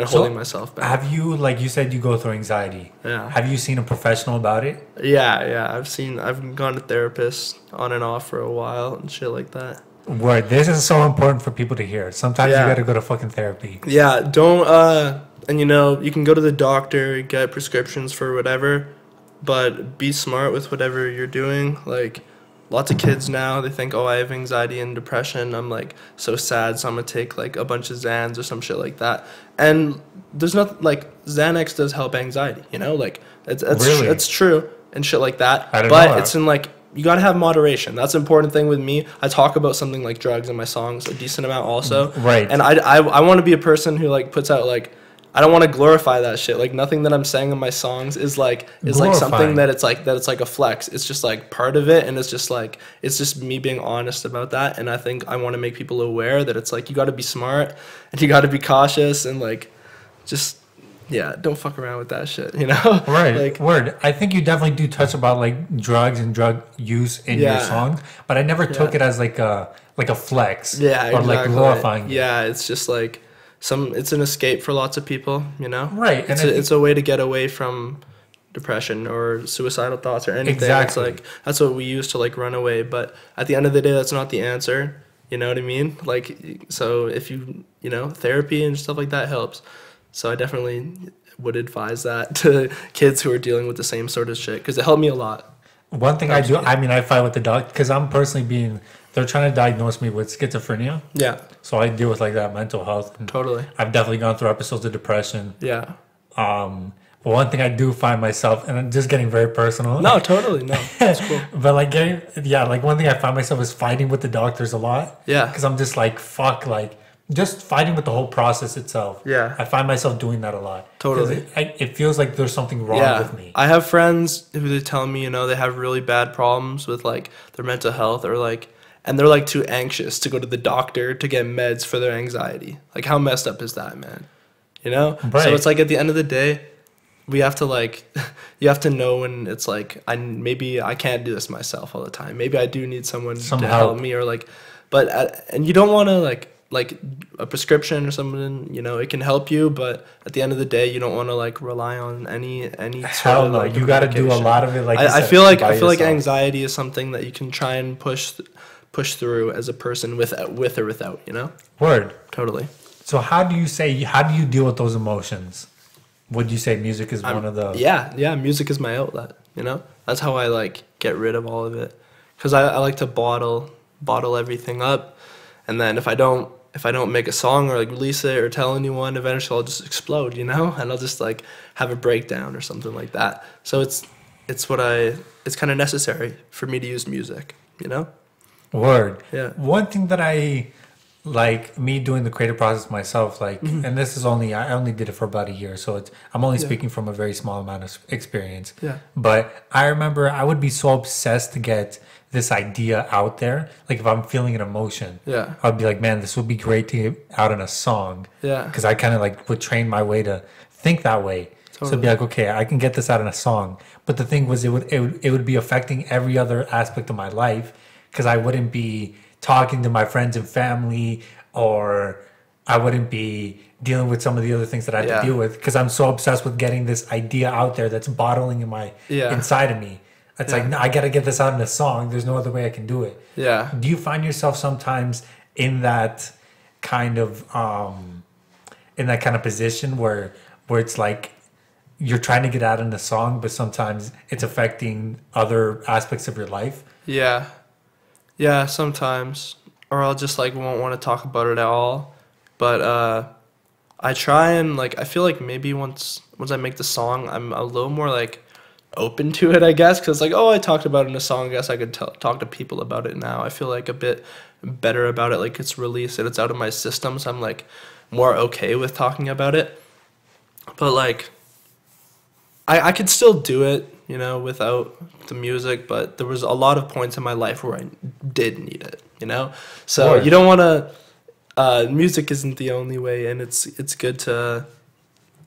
and So, holding myself back. Have you like you said you go through anxiety? Yeah. Have you seen a professional about it? yeah, yeah. I've seen. I've gone to therapists on and off for a while and shit like that. Word. This is so important for people to hear. Sometimes Yeah. you gotta go to fucking therapy. Yeah, don't uh and you know, you can go to the doctor, get prescriptions for whatever, but be smart with whatever you're doing. Like lots of kids now, they think, "Oh, I have anxiety and depression. I'm like so sad, so I'm to take like a bunch of Xans or some shit like that." And there's not like Xanax does help anxiety, you know? Like it's it's Really? it's true and shit like that. I didn't but know that. it's in like you gotta have moderation. That's an important thing with me. I talk about something like drugs in my songs a decent amount also. Right. And I, I, I want to be a person who like puts out like I don't want to glorify that shit. Like nothing that I'm saying in my songs is like is like something that it's like that it's like a flex. It's just like part of it, and it's just like it's just me being honest about that. And I think I want to make people aware that it's like you got to be smart and you got to be cautious and like just yeah, don't fuck around with that shit. You know? Right. Like Word. I think you definitely do touch about like drugs and drug use in your songs, but I never took Yeah. it as like a like a flex. yeah, Or like glorifying. Yeah, it's just like some. It's an escape for lots of people. You know? Right, and It's I a, it's a way to get away from depression or suicidal thoughts or anything. Exactly. It's like that's what we use to like run away. But at the end of the day, that's not the answer. You know what I mean? Like, so if you you know therapy and stuff like that helps. So I definitely would advise that to kids who are dealing with the same sort of shit because it helped me a lot. One thing I do, I mean, I fight with the doc because I'm personally being. They're trying to diagnose me with schizophrenia, Yeah, so I deal with like that mental health. Totally. I've definitely gone through episodes of depression. Yeah. Um, but one thing I do find myself, and I'm just getting very personal. No, totally. No, that's cool. But like getting, yeah, like one thing I find myself is fighting with the doctors a lot. Yeah. Because I'm just like, fuck, like just fighting with the whole process itself. Yeah. I find myself doing that a lot. Totally. It, I, it feels like there's something wrong yeah. with me. I have friends who they tell me, you know, they have really bad problems with like their mental health or like and they're like too anxious to go to the doctor to get meds for their anxiety. Like how messed up is that, man? You know? Right. So it's like at the end of the day, we have to like you have to know when it's like I maybe I can't do this myself all the time. Maybe I do need someone Some to help. help me or like but at, and you don't want to like like a prescription or something, you know, it can help you, but at the end of the day, you don't want to like rely on any any Hell of, no, like, you got to do a lot of it. Like I, I feel like I feel like anxiety is something that you can try and push th- push through as a person with with or without, you know? Word. Totally. So how do you say? How do you deal with those emotions? Would you say music is one of the? Yeah, yeah, music is my outlet, you know? That's how I like get rid of all of it. Cuz I, I like to bottle bottle everything up and then if I don't if I don't make a song or like release it or tell anyone, eventually I'll just explode, you know? And I'll just like have a breakdown or something like that. So it's it's what I it's kind of necessary for me to use music, you know? Word. Yeah. One thing that I like me doing the creative process myself, like, and this is only I only did it for about a year, so it's I'm only Mm-hmm. Yeah. speaking from a very small amount of experience. Yeah. But I remember I would be so obsessed to get this idea out there. Like if I'm feeling an emotion, Yeah. I'd be like, man, this would be great to get out in a song. Yeah. Because I kind of like would train my way to think that way. Totally. So it'd be like, okay, I can get this out in a song. But the thing was, it would it would, it would be affecting every other aspect of my life because I wouldn't be talking to my friends and family, or I wouldn't be dealing with some of the other things that I had Yeah. to deal with because I'm so obsessed with getting this idea out there that's bottling in my Yeah. inside of me. It's like no, I got to get this out in a song. There's no other way I can do it. Yeah. Do you find yourself sometimes in that kind of um in that kind of position where where it's like you're trying to get out in a song, but sometimes it's affecting other aspects of your life? Yeah. Yeah, sometimes. Or I'll just like won't want to talk about it at all. But uh I try and like I feel like maybe once once I make the song, I'm a little more like open to it, I guess, cuz like oh, I talked about it in a song, I guess I could tell talk to people about it now. I feel like a bit better about it like it's released and it's out of my system, so I'm like more okay with talking about it. But like I, I could still do it, you know, without the music, but there was a lot of points in my life where I did need it, you know? So you don't want to uh, music isn't the only way and it's it's good to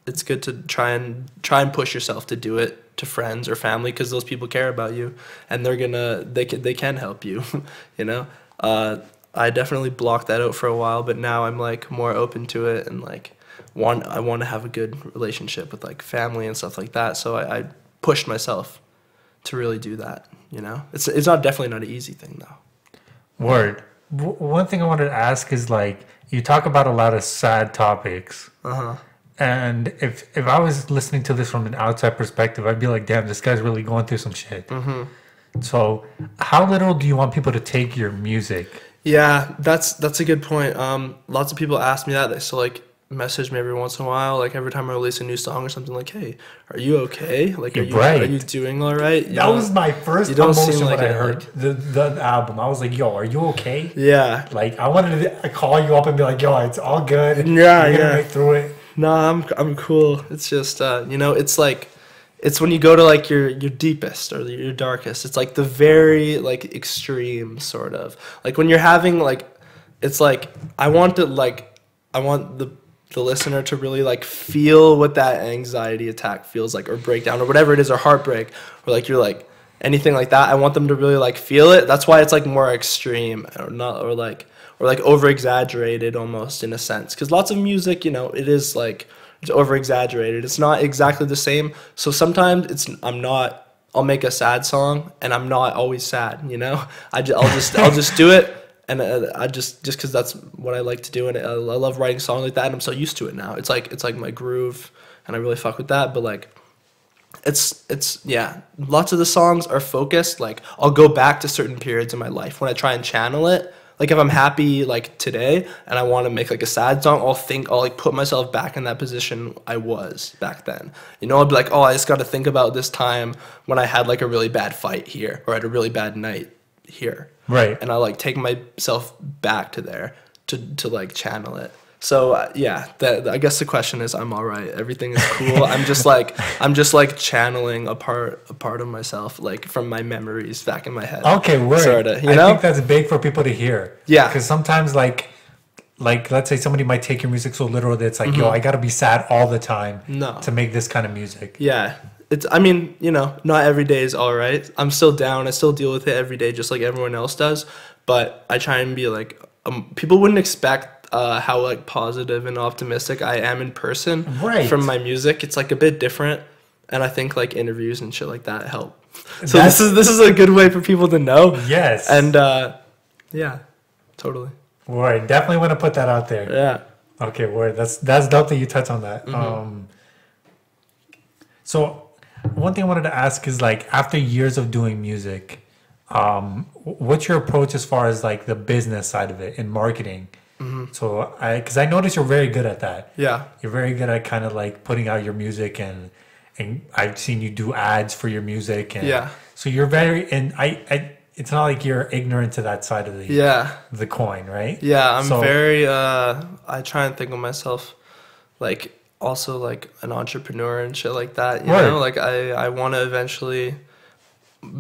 it's good to try and try and push yourself to do it to friends or family because those people care about you and they're gonna they can they can help you you know uh, i definitely blocked that out for a while but now i'm like more open to it and like want i want to have a good relationship with like family and stuff like that so i, I pushed myself to really do that you know it's it's not definitely not an easy thing though Word. W- one thing I wanted to ask is like you talk about a lot of sad topics. uh-huh And if if I was listening to this from an outside perspective, I'd be like, "Damn, this guy's really going through some shit." Mm-hmm. So, how little do you want people to take your music? Yeah, that's that's a good point. Um, lots of people ask me that. So like message me every once in a while, like every time I release a new song or something. Like, hey, are you okay? Like, are You're you are you doing all right? You That know? was my first you don't seem emotion like when I it, heard the, the album. I was like, "Yo, are you okay?" yeah. Like, I wanted to call you up and be like, "Yo, it's all good. Yeah, You're gonna yeah. make through it." No, I'm I'm cool. It's just uh, you know, it's like it's when you go to like your your deepest or your darkest. It's like the very like extreme sort of. Like when you're having like it's like I want to like I want the the listener to really like feel what that anxiety attack feels like or breakdown or whatever it is or heartbreak or like you're like anything like that. I want them to really like feel it. That's why it's like more extreme or not or like or like over exaggerated almost in a sense. Because lots of music you know it is like it's over exaggerated it's not exactly the same. So sometimes it's i'm not i'll make a sad song and i'm not always sad you know? I i'll just i'll just do it and i just just because that's what i like to do and I, I love writing songs like that and i'm so used to it now. It's like it's like my groove and i really fuck with that but like it's it's yeah lots of the songs are focused like i'll go back to certain periods in my life when i try and channel it. Like if i'm happy like today and i want to make like a sad song i'll think i'll like put myself back in that position i was back then. You know i'll be like oh i just got to think about this time when i had like a really bad fight here or I had a really bad night here Right. and i like take myself back to there to to like channel it So uh, yeah, that I guess the question is, I'm all right. Everything is cool. I'm just like I'm just like channeling a part a part of myself, like from my memories back in my head. Okay, word. Sorta, you I know? think that's big for people to hear. Yeah. Because sometimes, like, like let's say somebody might take your music so literal that it's like, yo, Mm-hmm. I gotta be sad all the time No. to make this kind of music. Yeah. It's I mean, you know, not every day is all right. I'm still down. I still deal with it every day just like everyone else does, but I try and be like um, people wouldn't expect uh, how like positive and optimistic I am in person Right. from my music. It's like a bit different and I think like interviews and shit like that help. So That's- this is this is a good way for people to know. Yes. And uh yeah, totally. word. Definitely want to put that out there. Yeah. Okay, word. That's that's dope that you touch on that. Mm-hmm. Um, so one thing I wanted to ask is like after years of doing music, um, what's your approach as far as like the business side of it in marketing? Mm-hmm. So I, because I noticed you're very good at that. Yeah. You're very good at kind of like putting out your music and and I've seen you do ads for your music and Yeah. So you're very and I, I it's not like you're ignorant to that side of the Yeah. the coin, right? Yeah, I'm So- very uh I try and think of myself like also like an entrepreneur and shit like that, you Right. know? Like I I want to eventually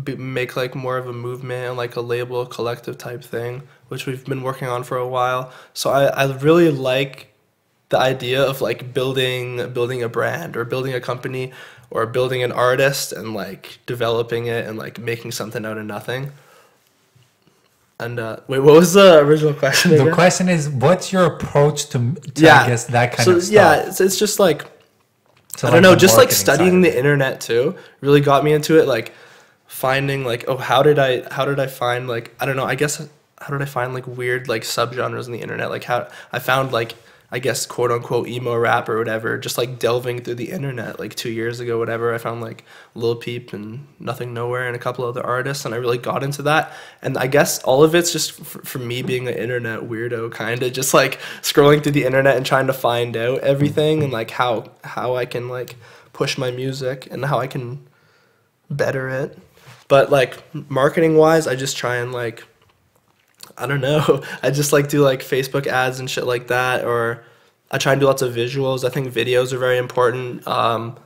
be, make like more of a movement and like a label collective type thing, which we've been working on for a while. So I I really like the idea of like building building a brand or building a company or building an artist and like developing it and like making something out of nothing. And uh, wait, what was the original question? The question is, what's your approach to, to yeah, I guess that kind so, of stuff? Yeah, it's, it's just like to, I don't know, just like studying side the internet too really got me into it. Like finding like oh how did I how did I find like I don't know I guess how did I find like weird like subgenres on the internet like how I found like I guess quote unquote emo rap or whatever just like delving through the internet like two years ago whatever I found like Lil Peep and Nothing Nowhere and a couple other artists and I really got into that and I guess all of it's just for, me being an internet weirdo kind of just like scrolling through the internet and trying to find out everything and like how how I can like push my music and how I can better it. But like marketing wise, I just try and like I don't know. I just like do like Facebook ads and shit like that or I try and do lots of visuals. I think videos are very important. Um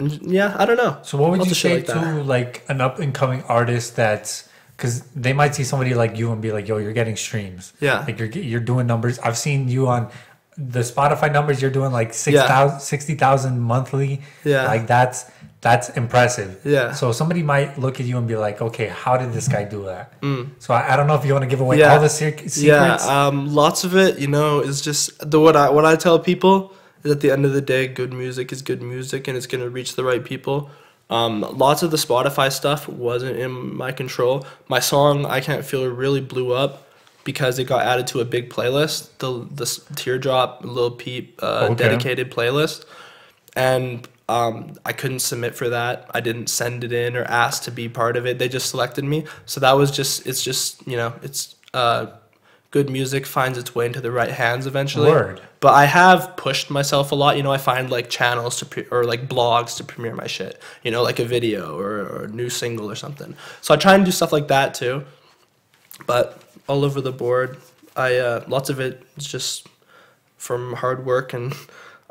yeah, I don't know. So what would Lots you say like to that. like an up and coming artist that's because they might see somebody like you and be like, "Yo, you're getting streams. Yeah. like you're you're doing numbers. I've seen you on the Spotify numbers. You're doing like six Yeah. thousand, sixty thousand monthly. Yeah. like that's that's impressive. Yeah. So somebody might look at you and be like, "Okay, how did this guy do that?" So I, I don't know if you want to give away Mm. Yeah. all the sec- secrets. Yeah, um, lots of it, you know, is just the what I what I tell people is at the end of the day, good music is good music, and it's gonna reach the right people. Um, lots of the Spotify stuff wasn't in my control. My song "I Can't Feel" really blew up because it got added to a big playlist, the the Teardrop Lil Peep uh, Okay. dedicated playlist, and um, I couldn't submit for that. I didn't send it in or ask to be part of it. They just selected me. So that was just it's just you know it's uh, good music finds its way into the right hands eventually. Word. But I have pushed myself a lot. You know, I find like channels to pre- or like blogs to premiere my shit. You know, like a video or, or a new single or something. So I try and do stuff like that too. But all over the board, I uh, lots of it is just from hard work and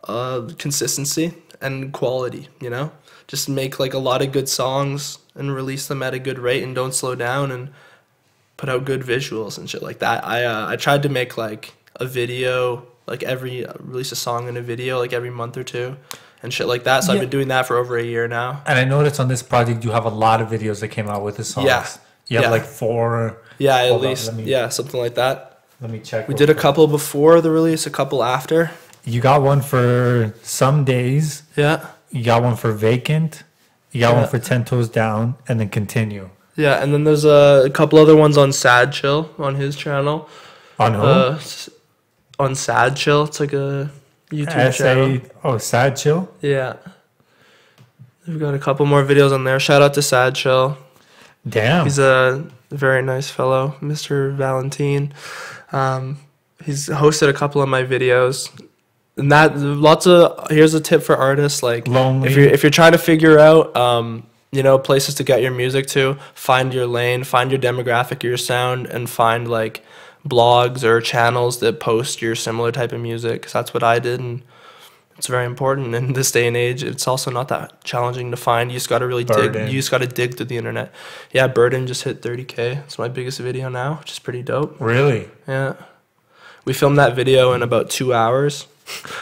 uh, consistency and quality. You know, just make like a lot of good songs and release them at a good rate and don't slow down and put out good visuals and shit like that. I uh, I tried to make like a video like every uh, release a song and a video like every month or two and shit like that. So I've been doing that for over a year now. And I noticed on this project you have a lot of videos that came out with the songs. Yeah. You have Yeah. like four. Yeah, at on, least me- yeah, something like that. Let me check. We did a couple before the release, a couple after. You got one for some days. Yeah. You got one for vacant. You got Yeah. one for ten toes down, and then continue Yeah, and then there's a, couple other ones on Sad Chill on his channel. on who? Uh, on Sad Chill, it's like a YouTube S channel. Oh, sad chill. Yeah. We've got a couple more videos on there. Shout out to Sad Chill. Damn. He's a very nice fellow, Mr. Valentine. Um, he's hosted a couple of my videos. And that lots of here's a tip for artists like Lonely. if you're if you're trying to figure out um, you know places to get your music to, find your lane, find your demographic, your sound, and find like blogs or channels that post your similar type of music because that's what I did and it's very important in this day and age. It's also not that challenging to find. You just got to really Burden. dig. You just got to dig through the internet. Yeah, Burden just hit 30k. It's my biggest video now, which is pretty dope. Really? Yeah, we filmed that video in about two hours.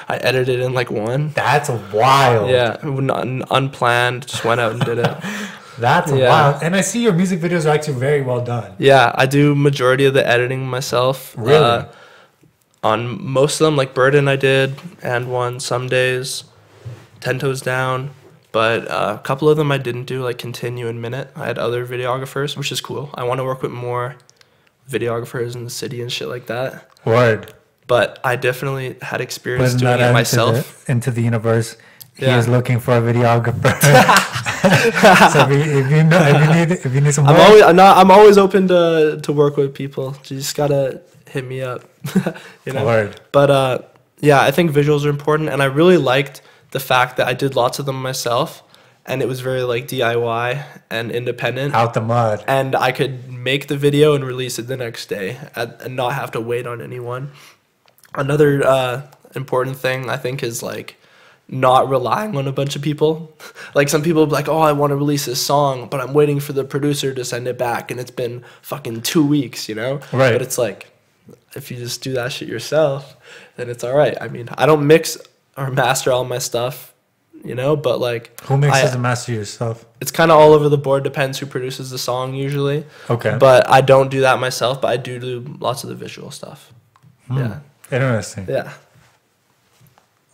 I edited in like one. That's wild. Yeah, not unplanned. Just went out and did it. That's Yeah. wild. And I see your music videos are actually very well done. Yeah, I do majority of the editing myself. Really? Uh, on most of them, like Burden, I did, and one some days, Ten Toes Down. But uh, a couple of them I didn't do, like Continue and Minute. I had other videographers, which is cool. I want to work with more videographers in the city and shit like that. Word. But I definitely had experience Putting doing it myself. Into the, into the universe. He Yeah. is looking for a videographer. so if you, if you know, if you need, if you need some I'm work, always, I'm, not, I'm always open to to work with people. You just gotta hit me up, you know. Word. But uh, yeah, I think visuals are important, and I really liked the fact that I did lots of them myself, and it was very like DIY and independent, out the mud. and I could make the video and release it the next day, and, and not have to wait on anyone. Another uh, important thing I think is like not relying on a bunch of people. like some people be like, "Oh, I want to release this song, but I'm waiting for the producer to send it back, and it's been fucking two weeks," you know? Right. But it's like, if you just do that shit yourself, then it's all right. I mean, I don't mix or master all my stuff, you know, but like, Who mixes I- and master your stuff? it's kind of all over the board. Depends who produces the song usually. Okay. But I don't do that myself. But I do do lots of the visual stuff. Hmm. Yeah. Interesting. Yeah.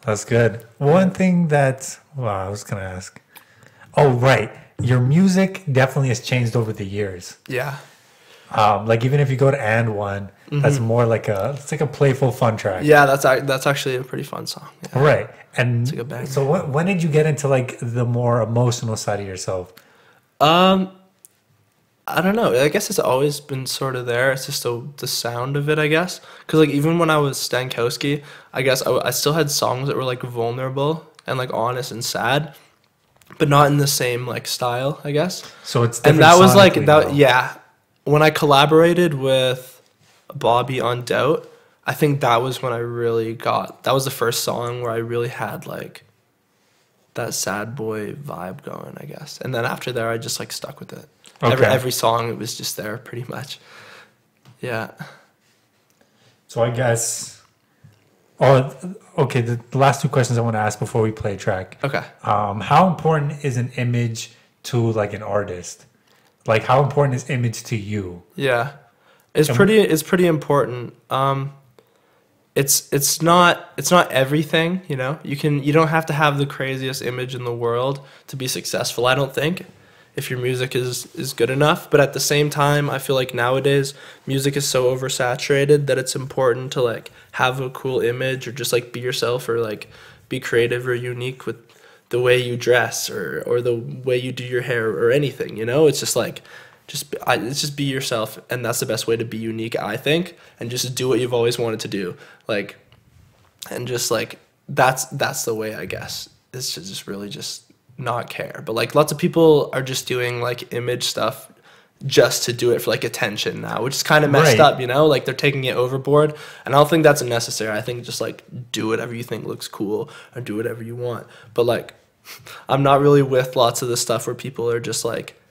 That's good. One thing that well, I was gonna ask. Oh, right. Your music definitely has changed over the years. Yeah. Um, like even if you go to and one, that's more like a it's like a playful fun track. Mm-hmm. Yeah. That's that's actually a pretty fun song. Yeah. Right. And so when, when did you get into like the more emotional side of yourself? Um, I don't know. I guess it's always been sort of there. It's just the, the sound of it, I guess. Because like even when I was Stankowski, I guess I, I still had songs that were like vulnerable and like honest and sad, but not in the same like style, I guess. So it's and that was like that. though. Yeah, when I collaborated with Bobby on Doubt, I think that was when I really got. That was the first song where I really had like that sad boy vibe going, I guess. And then after there, I just like stuck with it. Every Okay. every song, it was just there pretty much. Yeah. So I guess. Oh, okay. The, the last two questions I want to ask before we play track. Okay. Um, how important is an image to like an artist? Like how important is image to you? Yeah, it's And- pretty. It's pretty important. Um, it's it's not it's not everything. You know, you can you don't have to have the craziest image in the world to be successful. I don't think if your music is is good enough. But at the same time, I feel like nowadays music is so oversaturated that it's important to like have a cool image or just like be yourself or like be creative or unique with the way you dress or or the way you do your hair or anything. You know, it's just like just I, it's just be yourself and that's the best way to be unique i think and just do what you've always wanted to do like and just like that's that's the way i guess is to just really just not care but like lots of people are just doing like image stuff just to do it for like attention now which is kind of messed Right. up you know like they're taking it overboard and i don't think that's necessary i think just like do whatever you think looks cool or do whatever you want but like i'm not really with lots of the stuff where people are just like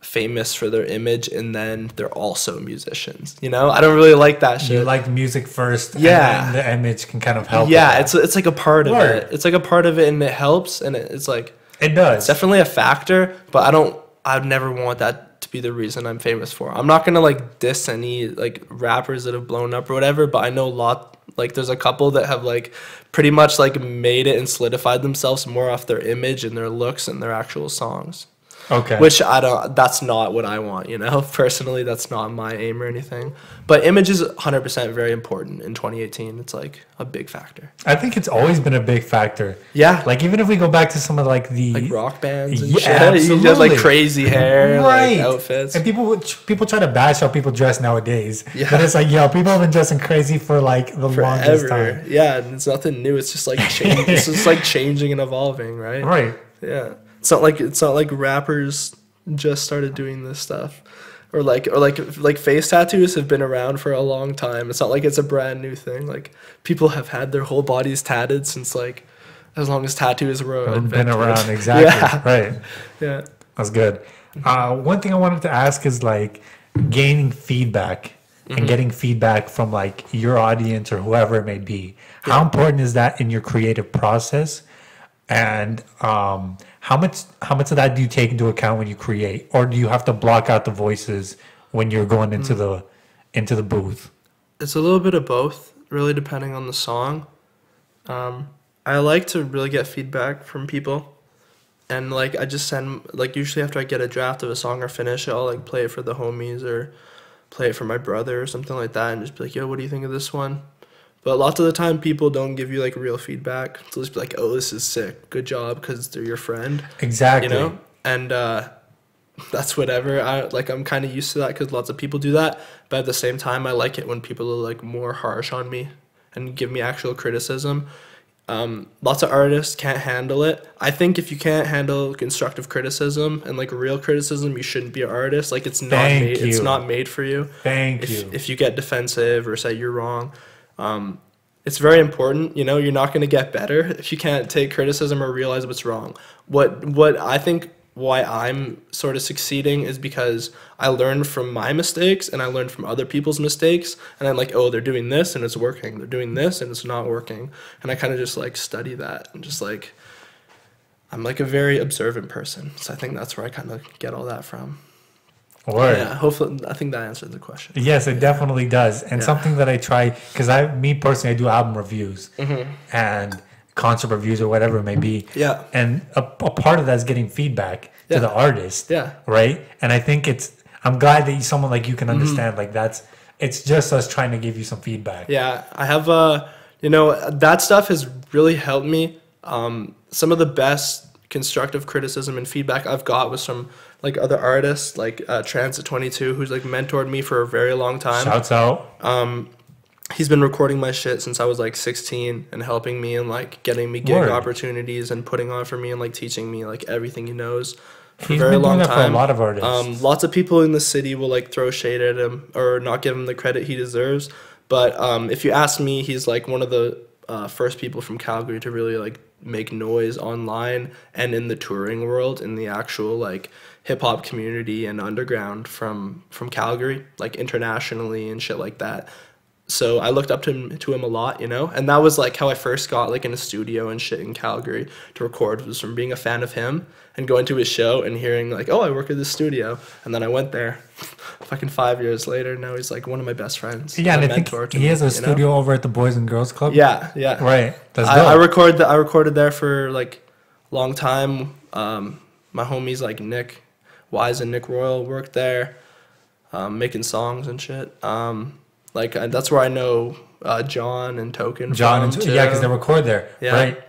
famous for their image and then they're also musicians. You know, I don't really like that shit. You like music first, and Yeah. then the image can kind of help. yeah, it's it's like a part of it. It's like a part of it and it helps and it, it's like it does. it's definitely a factor, but I don't I'd never want that to be the reason I'm famous for. I'm not gonna like diss any like rappers that have blown up or whatever, but I know a lot like there's a couple that have like pretty much like made it and solidified themselves more off their image and their looks and their actual songs. Okay. Which I don't. That's not what I want. You know, personally, that's not my aim or anything. But image is 100 percent very important in 2018. It's like a big factor. I think it's always been a big factor. Yeah, Like even if we go back to some of like the like rock bands and Yeah, shit. You absolutely. like crazy hair, right like outfits. and people would- people try to bash how people dress nowadays. Yeah. but it's like yo, people have been dressing crazy for like the longest Forever. time. Yeah, and it's nothing new. It's just like change. it's just like changing and evolving, right? Right. Yeah. It's not like it's not like rappers just started doing this stuff. or like or like like face tattoos have been around for a long time. It's not like it's a brand new thing. Like people have had their whole bodies tatted since like as long as tattoos were Been around exactly. Yeah. Right. Yeah. That's good. Uh, one thing I wanted to ask is like gaining feedback Mm-hmm. and getting feedback from like your audience or whoever it may be. How important is that in your creative process? And um, how much how much of that do you take into account when you create, or do you have to block out the voices when you're going into Mm. the into the booth? It's a little bit of both, really depending on the song. Um, I like to really get feedback from people, and like I just send like usually after I get a draft of a song or finish it, I'll like play it for the homies or play it for my brother or something like that, and just be like, "Yo, what do you think of this one?" But lots of the time, people don't give you like real feedback. They'll just be like, "Oh, this is sick, good job," because they're your friend. Exactly. you know? And uh that's whatever. I like i'm kind of used to that because lots of people do that. But at the same time i like it when people are like more harsh on me and give me actual criticism. Um, lots of artists can't handle it. I think if you can't handle constructive criticism and like real criticism you shouldn't be an artist. Like it's not Thank made it's not made for you. Thank if, you. if you get defensive or say you're wrong um, it's very important you know you're not going to get better. If you can't take criticism or realize what's wrong. What what i think why i'm sort of succeeding is because i learned from my mistakes and i learned from other people's mistakes. And i'm like oh they're doing this and it's working. They're doing this and it's not working. And i kind of just like study that and just like i'm like a very observant person. So i think that's where i kind of get all that from Word. yeah hopefully i think that answered the question Yes, it definitely does, and Yeah. something that I try because I, me personally, I do album reviews Mm-hmm. and concert reviews or whatever it may be. Yeah. and a, a part of that is getting feedback Yeah. to the artist. Yeah. right. And I think it's. I'm glad that you, someone like you can Mm-hmm. understand. Like that's. It's just us trying to give you some feedback. Yeah, I have uh you know that stuff has really helped me. Um, some of the best constructive criticism and feedback I've got was from like other artists, like uh, Transit Twenty Two, who's like mentored me for a very long time. Shouts out. Um, He's been recording my shit since I was like sixteen and helping me and like getting me gig Word. opportunities and putting on for me and like teaching me like everything he knows. For He's a very been doing long that for a lot of artists. Um, lots of people in the city will like throw shade at him or not give him the credit he deserves. But um, if you ask me, he's like one of the uh, first people from Calgary to really like make noise online and in the touring world, in the actual like hip hop community and underground from from Calgary, like internationally and shit like that. So I looked up to him to him a lot, you know, and that was like how I first got like in a studio and shit in Calgary to record was from being a fan of him and going to his show and hearing like, oh, I work at this studio, and then I went there. Fucking five years later, now he's like one of my best friends. yeah, and I think he me, has a you know? studio over at the Boys and Girls Club. Yeah, yeah, Right. That's I, I record that. I recorded there for like a long time. Um, my homies like Nick Wise and Nick Royal worked there, um, making songs and shit. Um, like I, that's where I know uh, John and Token. John from, and yeah, because they record there. Yeah. Right.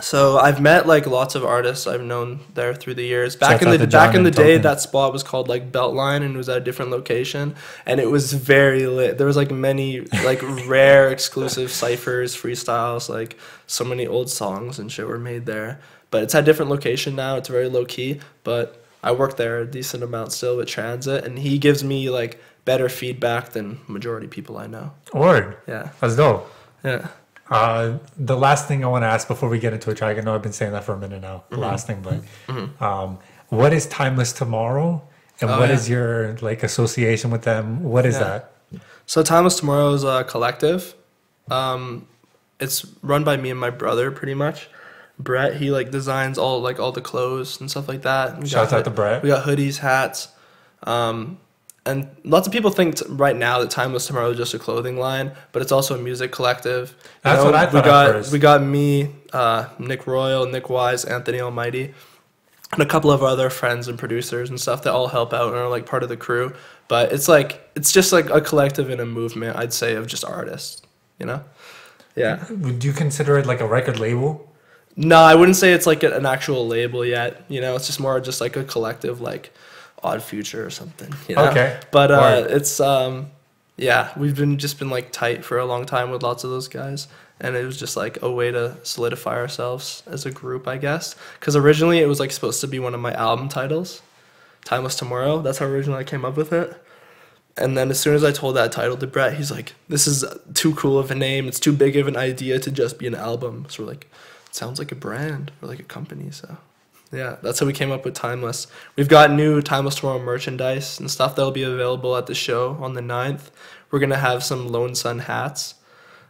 So I've met like lots of artists I've known there through the years. Back Shouts in the back in the day, Token. that spot was called like Beltline and it was at a different location, and it was very lit. There was like many like rare exclusive ciphers, freestyles, like so many old songs and shit were made there. But it's at a different location now. It's very low key, but I work there a decent amount still with Transit, and he gives me like better feedback than majority people I know. Word. Yeah, That's dope. yeah. Uh, the last thing I want to ask before we get into a track, I know I've been saying that for a minute now. Mm-hmm. The last thing, but um, what is Timeless Tomorrow, and Oh, what yeah. is your like association with them? What is Yeah. that? So Timeless Tomorrow is a collective. Um, it's run by me and my brother pretty much. Brett, he like designs all like all the clothes and stuff like that. We Shouts out to Brett. We got hoodies, hats, um, and lots of people think t- right now that Timeless Tomorrow is just a clothing line, but it's also a music collective. You That's what I we thought at got first. we got me, uh, Nick Royal, Nick Wise, Anthony Almighty, and a couple of other friends and producers and stuff that all help out and are like part of the crew. But it's like it's just like a collective and a movement, I'd say, of just artists. You know? Yeah. Would you consider it like a record label? No, I wouldn't say it's like an actual label yet. You know, it's just more just like a collective, like Odd Future or something. You know? Okay. But uh, it's um, yeah, we've been just been like tight for a long time with lots of those guys, and it was just like a way to solidify ourselves as a group, I guess. Because originally it was like supposed to be one of my album titles, "Timeless Tomorrow." That's how originally I came up with it. And then as soon as I told that title to Brett, he's like, "This is too cool of a name. It's too big of an idea to just be an album." So we're like it sounds like a brand or like a company. So yeah, that's how we came up with Timeless. We've got new Timeless Tomorrow merchandise and stuff that'll be available at the show on the 9th. We're gonna have some Loneson hats.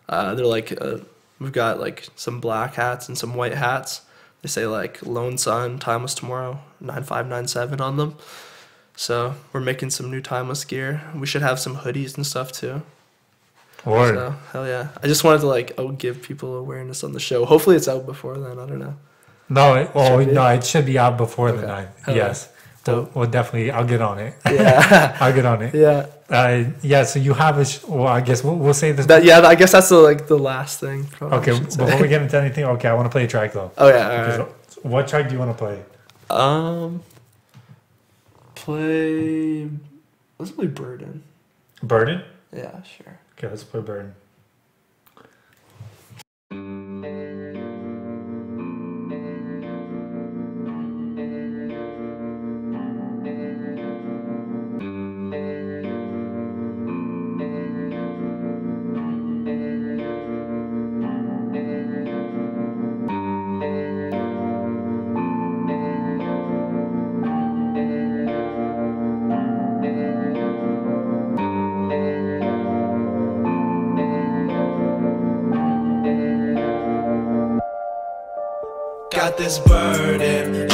Uh, they're like uh, we've got like some black hats and some white hats. They say like Loneson, Timeless Tomorrow, nine five nine seven on them. So we're making some new Timeless gear. We should have some hoodies and stuff too. Word. So, hell yeah. I just wanted to like oh give people awareness on the show. Hopefully it's out before then. I don't know. No, it, well, it no, it should be out before okay. the ninth. Hell yes. Yeah. We'll, we'll, definitely. I'll get on it. Yeah, I'll get on it. Yeah, uh, yeah. So you have a. Sh- well, I guess we'll, we'll say this. That, yeah, I guess that's the, like the last thing. Okay, before we get into anything, okay, I want to play a track though. Oh yeah. All right. What track do you want to play? Um, play. Let's play Burden. Burden. Yeah, sure. Okay, let's play Burn. this burden.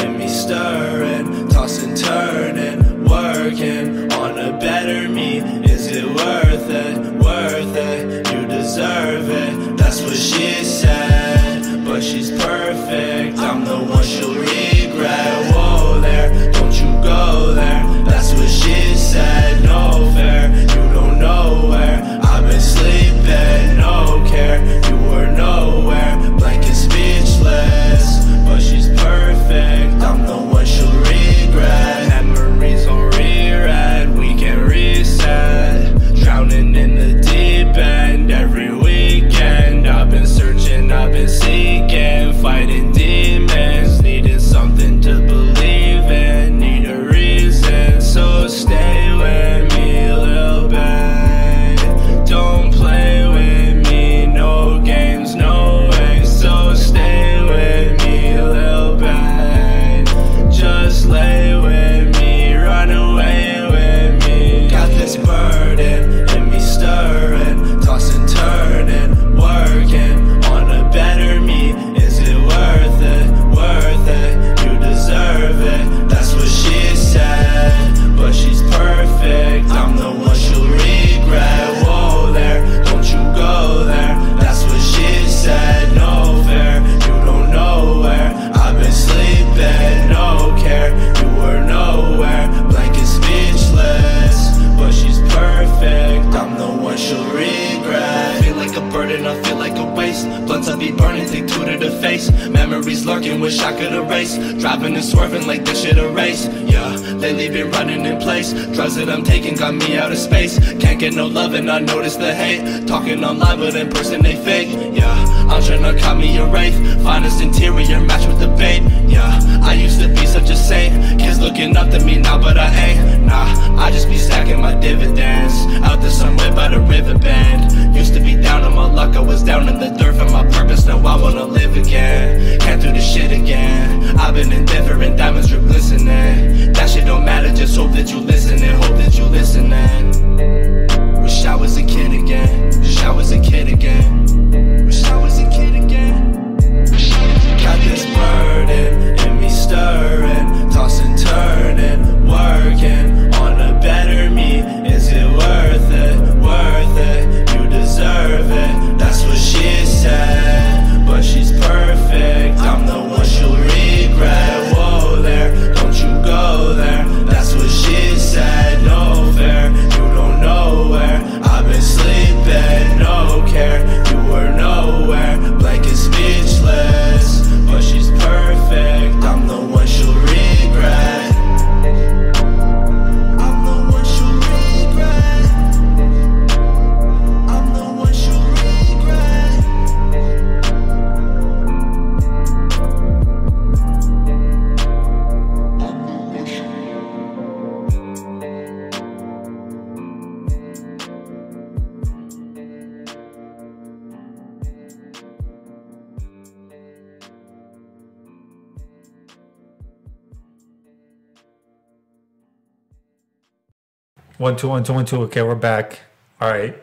One two one two one two. Okay, we're back. All right.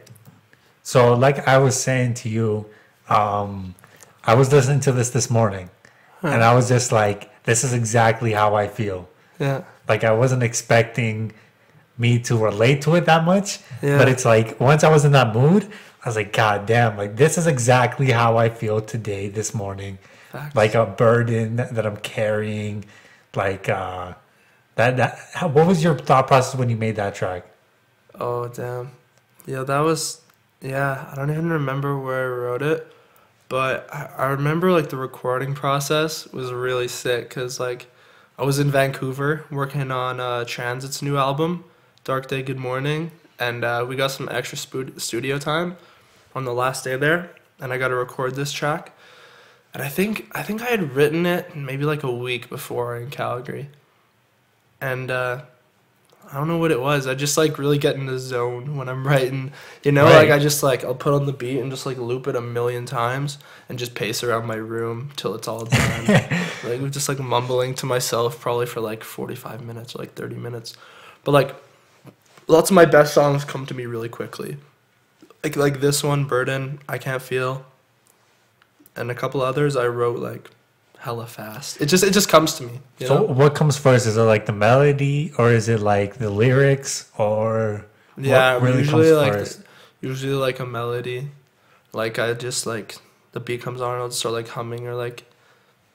So, like I was saying to you, um, I was listening to this this morning, and I was just like, "This is exactly how I feel." Yeah. Like I wasn't expecting me to relate to it that much, Yeah. but it's like once I was in that mood, I was like, "God damn!" Like this is exactly how I feel today, this morning. Facts. Like a burden that I'm carrying, like uh, that. That. How, what was your thought process when you made that track? Oh damn. Yeah, that was yeah, I don't even remember where I wrote it, but I, I remember like the recording process was really sick cuz like I was in Vancouver working on uh, Transit's new album, Dark Day Good Morning, and uh, we got some extra spu- studio time on the last day there, and I got to record this track. And I think I think I had written it maybe like a week before in Calgary. And uh I don't know what it was. I just like really get in the zone when I'm writing. You know, Right. like I just like I'll put on the beat and just like loop it a million times and just pace around my room till it's all done. like just like mumbling to myself probably for like 45 minutes or like 30 minutes. But like lots of my best songs come to me really quickly. Like like this one, Burden, I Can't Feel. And a couple others I wrote like hella fast. It just it just comes to me. You So know? what comes first? Is it like the melody, or is it like the lyrics, or Yeah, what really usually comes like first? usually like a melody, like I just like the beat comes on, I'll just start like humming or like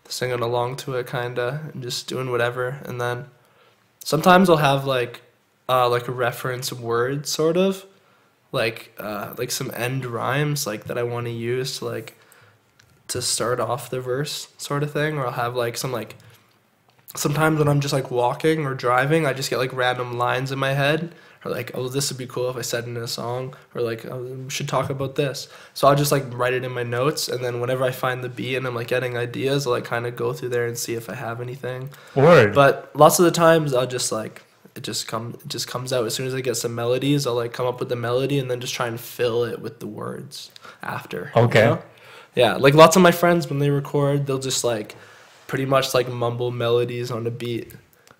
singing along to it, kinda, and just doing whatever, and then sometimes I'll have like uh like a reference word sort of, like uh like some end rhymes like that I want to use to like to start off the verse sort of thing, or I'll have like some like sometimes when I'm just like walking or driving, I just get like random lines in my head, or like, oh, this would be cool if I said in a song, or like, oh, we should talk about this. So I'll just like write it in my notes, and then whenever I find the beat and I'm like getting ideas, I'll like kind of go through there and see if I have anything. Word. But lots of the times I'll just like it just come it just comes out as soon as I get some melodies. I'll like come up with the melody and then just try and fill it with the words after. you Okay. know? Yeah, like lots of my friends when they record, they'll just like pretty much like mumble melodies on a beat.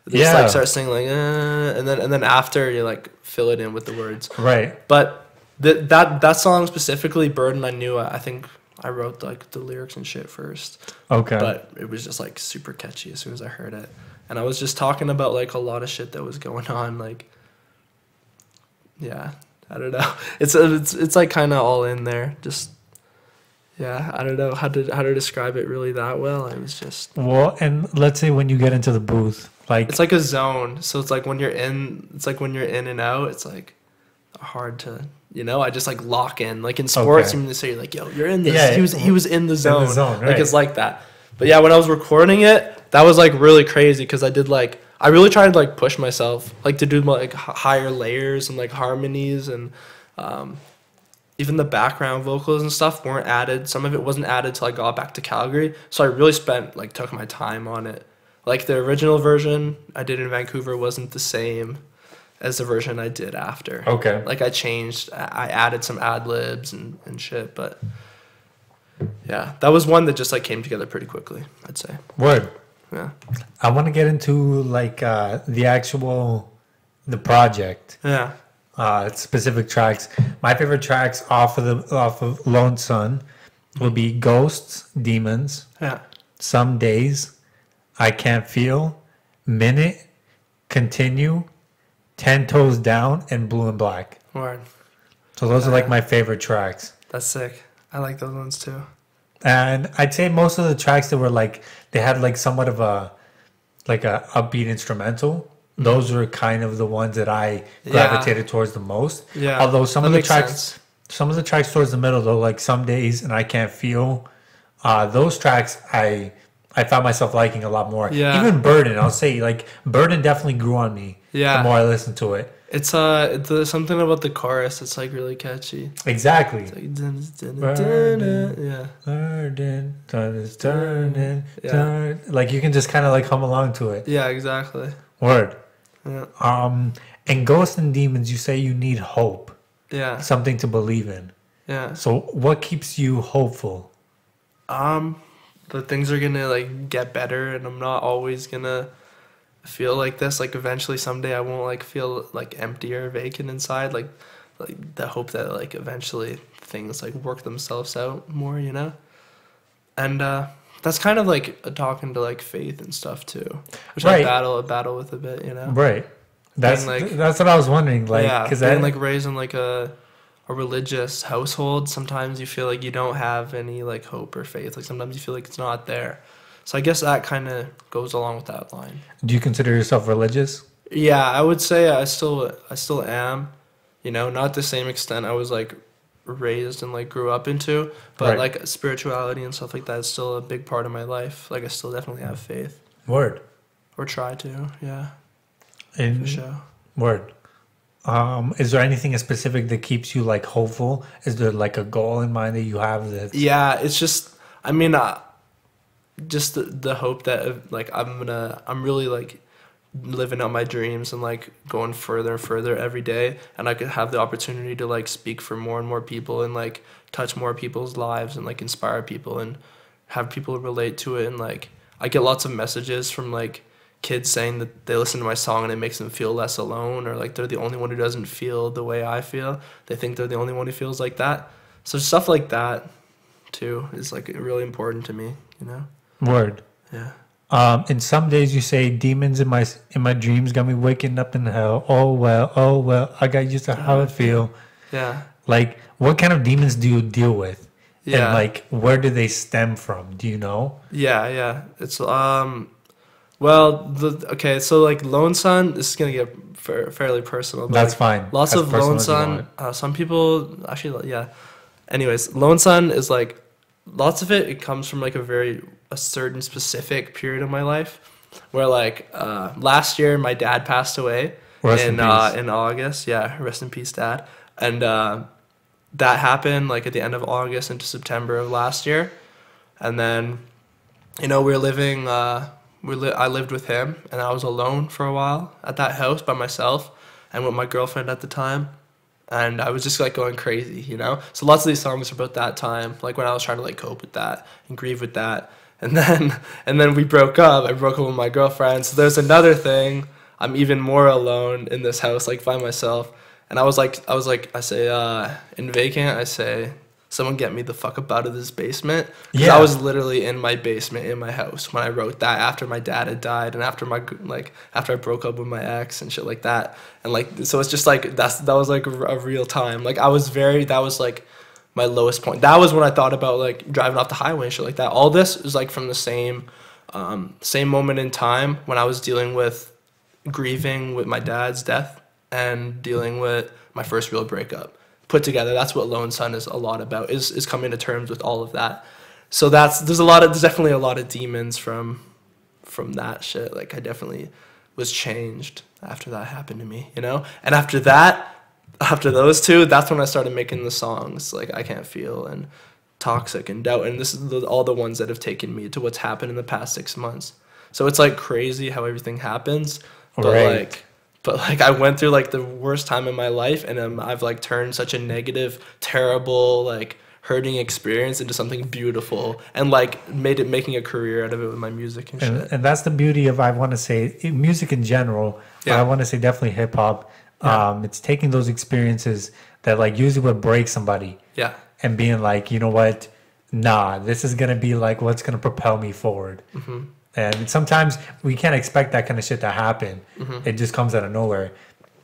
They just like start singing like uh, and then and then after you like fill it in with the words. right. But th- that that song specifically, Burden, I knew I think I wrote like the lyrics and shit first Okay. but it was just like super catchy as soon as I heard it. And I was just talking about like a lot of shit that was going on, like yeah, I don't know. It's it's it's like kind of all in there. Just yeah, I don't know how to how to describe it really that well. It was just well, and let's say when you get into the booth, like, it's like a zone. So it's like when you're in, it's like when you're in and out. It's like hard to. You know, I just like lock in. Like in sports, Okay. you mean to say you're like, "Yo, you're in this." Yeah, he was he was in the zone. zone, Like it's like that. But yeah, when I was recording it, that was like really crazy because I did like I really tried to like push myself, like to do like higher layers and like harmonies and um, even the background vocals and stuff weren't added. Some of it wasn't added till I got back to Calgary. So I really spent like took my time on it. Like the original version I did in Vancouver wasn't the same as the version I did after. okay. Like I changed, I added some ad libs and, and shit, but yeah, that was one that just like came together pretty quickly. I'd say. Word. Yeah. I want to get into like uh, the actual the project, Yeah. Uh, specific tracks. My favorite tracks off of the off of Loneson would be Ghosts, Demons, Yeah. Some Days, I Can't Feel, Minute, Continue, Ten Toes Down, and Blue and Black. Word. So those are like my favorite tracks. That's sick. I like those ones too. And I'd say most of the tracks that were like they had like somewhat of a like a upbeat instrumental. Those were kind of the ones that I Yeah. gravitated towards the most. Yeah. Although some That of the tracks, sense. some of the tracks towards the middle though, like some days and I can't feel, uh, those tracks I I found myself liking a lot more. Yeah. Even Burden, I'll say like Burden definitely grew on me. Yeah. The more I listened to it. It's uh, it's, uh, something about the chorus. It's like really catchy. Exactly. It's like, dun, dun, dun, yeah. Burden, is turning, Yeah. Like you can just kind of like hum along to it. Yeah. Exactly. Word. Yeah. Um, and ghosts and demons, you say you need hope, Yeah. something to believe in. Yeah. So, what keeps you hopeful? Um, the things are gonna like get better, and I'm not always gonna feel like this. Like eventually someday I won't like feel like empty or vacant inside. Like like the hope that like eventually things like work themselves out more, you know? And uh that's kind of like a talking to like faith and stuff too, which Right. I battle a battle with a bit, you know. Right. That's like- that's what I was wondering. Like, yeah, because being I like raised in like a a religious household, sometimes you feel like you don't have any like hope or faith. Like sometimes you feel like it's not there. So I guess that kind of goes along with that line. do you consider yourself religious? Yeah, I would say I still I still am. You know, not the same extent I was like raised and like grew up into, but Right. like spirituality and stuff like that is still a big part of my life. Like I still definitely have faith Word. or try to. Yeah, In for sure. word. Um, is there anything specific that keeps you like hopeful? Is there like a goal in mind that you have that? Yeah, it's just I mean, uh, just the, the hope that like I'm gonna I'm really like living out my dreams and like going further and further every day and I could have the opportunity to like speak for more and more people and like touch more people's lives and like inspire people and have people relate to it and like I get lots of messages from like kids saying that they listen to my song and it makes them feel less alone or like they're the only one who doesn't feel the way I feel. They think they're the only one who feels like that. So stuff like that too is like really important to me, you know? Word. Yeah. Um, and some days you say demons in my in my dreams got me waking up in hell. Oh well, oh well, I got used to how I feel. Yeah. Like, what kind of demons do you deal with? Yeah. And like, where do they stem from? Do you know? Yeah, yeah. It's um well, the okay, so like Loneson, this is going to get fa- fairly personal. but, That's like, fine. Lots of Loneson. Uh, some people actually, yeah. Anyways, Loneson is like lots of it. It comes from like a very a certain specific period of my life, where like uh, last year my dad passed away Rest in in uh, in August. Yeah, rest in peace, dad. And uh, that happened like at the end of August into September of last year, and then you know we are living. Uh, we li- I lived with him, and I was alone for a while at that house by myself, and with my girlfriend at the time and I was just like going crazy, you know. So lots of these songs are about that time, like when I was trying to like cope with that and grieve with that, and then and then we broke up. I broke up with my girlfriend. So there's another thing. I'm even more alone in this house, like by myself. And I was like, I was like, I say, uh, in vacant, I say, someone get me the fuck up out of this basement. Yeah. I was literally in my basement in my house when I wrote that after my dad had died and after my like after I broke up with my ex and shit like that. And like so it's just like that's that was like a, real time. Like I was very that was like my lowest point. That was when I thought about like driving off the highway and shit like that. All this is like from the same um, same moment in time when I was dealing with grieving with my dad's death and dealing with my first real breakup put together. That's what Loneson is a lot about is is coming to terms with all of that. So that's there's a lot of there's definitely a lot of demons from from that shit. Like i definitely was changed after that happened to me you know? And after that after those two that's when i started making the songs like i can't feel and toxic and doubt. And this is the, all the ones that have taken me to what's happened in the past six months. So it's like crazy how everything happens but Right. like but like I went through like the worst time in my life, and um, I've like turned such a negative, terrible, like hurting experience into something beautiful, and like made it making a career out of it with my music and shit. And, and that's the beauty of I want to say music in general. But Yeah. I want to say definitely hip hop. Um, it's taking those experiences that like usually would break somebody yeah, and being like, you know what, nah, this is gonna be like what's gonna propel me forward. Mm-hmm. And sometimes we can't expect that kind of shit to happen. It just comes out of nowhere.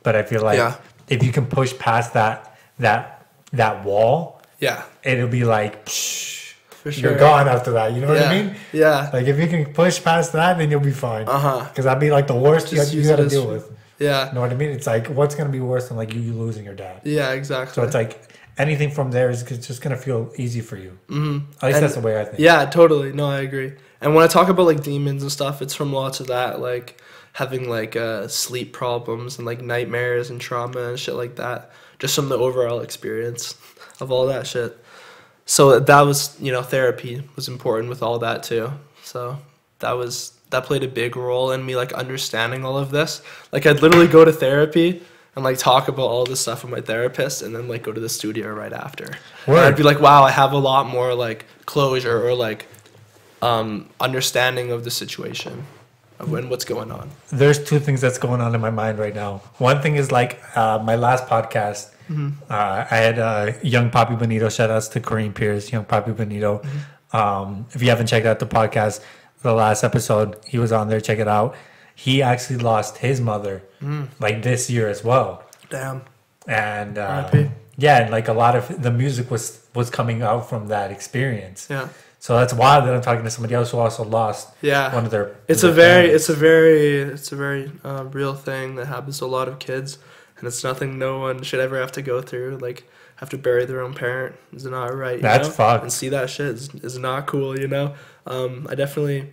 But I feel like Mm-hmm. Yeah. if you can push past that that that wall, yeah, it'll be like psh, sure. you're gone after that. You know Yeah, what I mean? yeah, Like if you can push past that, then you'll be fine. Uh huh. Because that'd be like the worst you, Just you use got to deal with. yeah, You know what I mean? It's like what's gonna be worse than like you, you losing your dad. yeah, exactly. So it's like anything from there is just gonna feel easy for you. Mm-hmm. At least And- that's the way I think. Yeah, totally. No, I agree. And when I talk about like demons and stuff, it's from lots of that, like having like uh, sleep problems and like nightmares and trauma and shit like that. Just from the overall experience of all that shit. So that was, you know, therapy was important with all that too. So that was that played a big role in me like understanding all of this. Like I'd literally go to therapy and like talk about all this stuff with my therapist and then like go to the studio right after. And Word. I'd be like, wow, I have a lot more like closure or like um, understanding of the situation of and what's going on. there's two things that's going on in my mind right now. One thing is like uh, my last podcast, uh, I had uh, young Poppy Bonito. Shout outs to Kareem Pierce, young Poppy Bonito. Um, if you haven't checked out the podcast, the last episode he was on there, check it out. He actually lost his mother like this year as well, Damn. and uh, R.I.P.. yeah, and like a lot of the music was was coming out from that experience. Yeah. So that's wild that I'm talking to somebody else who also lost Yeah. one of their. It's their a very, parents. it's a very, it's a very uh, real thing that happens to a lot of kids, and it's nothing no one should ever have to go through. Like have to bury their own parent is not right. You That's know? fucked. And see that shit is, is not cool. You know. Um, I definitely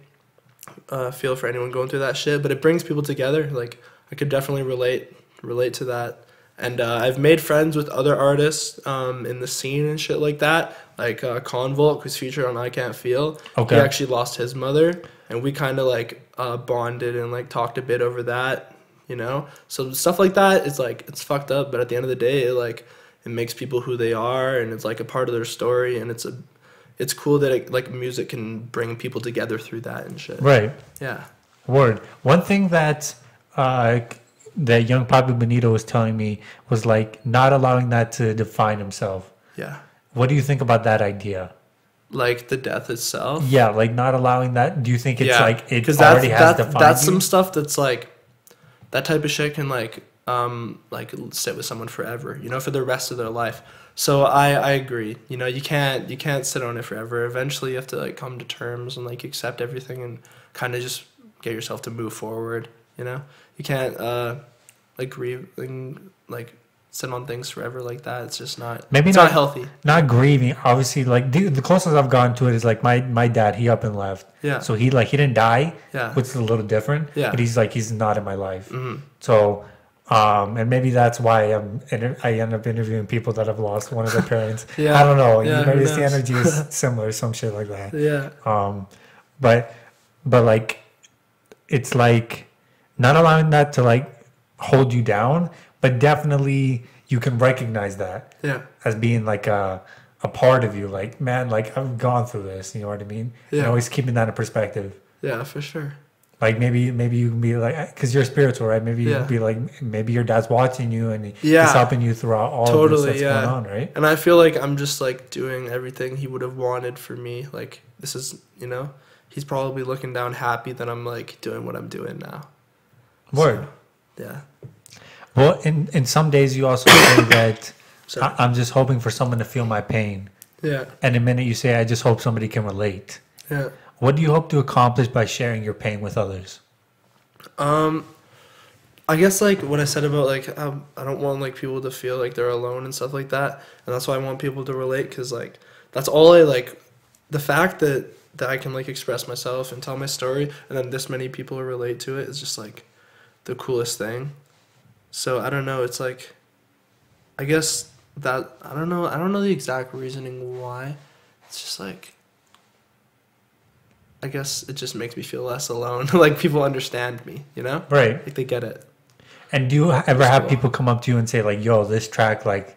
uh, feel for anyone going through that shit, but it brings people together. Like I could definitely relate relate to that. And uh, I've made friends with other artists um, in the scene and shit like that, like uh, Convolt, who's featured on I Can't Feel. Okay. He actually lost his mother, and we kind of like uh, bonded and like talked a bit over that, you know. So stuff like that is like it's fucked up, but at the end of the day, it, like it makes people who they are, and it's like a part of their story, and it's a it's cool that it, like music can bring people together through that and shit. right. Yeah. Word. One thing that uh, that young Pablo Benito was telling me was like not allowing that to define himself. Yeah. What do you think about that idea? Like the death itself. Yeah, like not allowing that. Do you think it's like it already that's, has that, defined that's you? some stuff that's like that type of shit can like um like sit with someone forever you know for the rest of their life so i i agree you know you can't you can't sit on it forever eventually you have to like come to terms and like accept everything and kind of just get yourself to move forward you know you can't uh like grieving like sit on things forever like that it's just not Maybe it's not- not healthy not grieving. Obviously, like the, the closest I've gone to it is like my my dad. He up and left. Yeah. So he like he didn't die. Yeah. Which is a little different. Yeah. But he's like he's not in my life. Mhm. So. Um, and maybe that's why I'm I end up interviewing people that have lost one of their parents. Yeah. I don't know. Yeah, you maybe the energy is similar, some shit like that. yeah Um, but but like it's like not allowing that to like hold you down, but definitely you can recognize that yeah as being like a a part of you. Like man, like I've gone through this. You know what I mean? And Yeah. always keeping that in perspective. yeah for sure Like maybe maybe you can be like because you're spiritual, right? Maybe you Yeah. be like maybe your dad's watching you and Yeah. he's helping you throughout all of Totally, this that's yeah. going on, right? And I feel like I'm just like doing everything he would have wanted for me. Like this is, you know, he's probably looking down happy that I'm like doing what I'm doing now. Word. Yeah. Well, in in some days you also say that I, I'm just hoping for someone to feel my pain. yeah, And the minute you say, I just hope somebody can relate. yeah. What do you hope to accomplish by sharing your pain with others? Um, I guess like what I said about like um, I don't want like people to feel like they're alone and stuff like that, and that's why I want people to relate because like that's all I like. The fact that that I can like express myself and tell my story, and then this many people relate to it is just like the coolest thing. So I don't know. It's like, I guess that I don't know. I don't know the exact reasoning why. It's just like. I guess it just makes me feel less alone. like people understand me, you know? Right. Like they get it. And do you ever have cool. people come up to you and say, like, yo, this track, like,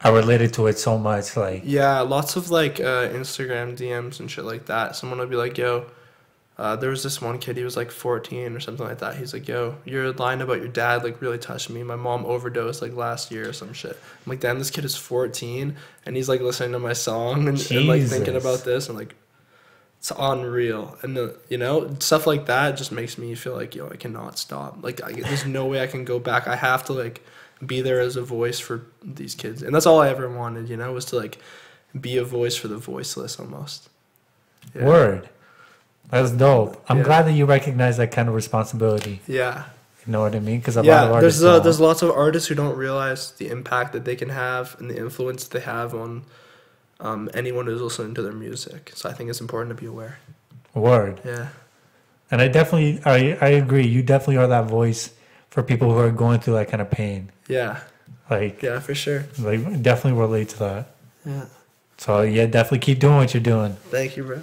I related to it so much? Like, Yeah, lots of like uh, Instagram DMs and shit like that. Someone would be like, "Yo, uh, there was this one kid. He was like 14 or something like that. He's like, "Yo, your line about your dad like really touched me. My mom overdosed like last year or some shit." I'm like, "Damn, this kid is 14 and he's like listening to my song and, and like thinking about this and like." It's unreal, and the, you know stuff like that just makes me feel like yo, I cannot stop. Like, I, there's no way I can go back. I have to like be there as a voice for these kids, and that's all I ever wanted. You know, was to like be a voice for the voiceless almost. Yeah. word. That's dope. I'm Yeah. glad that you recognize that kind of responsibility. Yeah. You know what I mean? Because a lot of artists. there's uh, don't. there's lots of artists who don't realize the impact that they can have and the influence they have on um, anyone who's listening to their music. So I think it's important to be aware. Word. Yeah. And I definitely, I, I agree. You definitely are that voice for people who are going through that kind of pain. Yeah. Like, Yeah, for sure. like definitely relate to that. Yeah. So yeah, definitely keep doing what you're doing. Thank you, bro.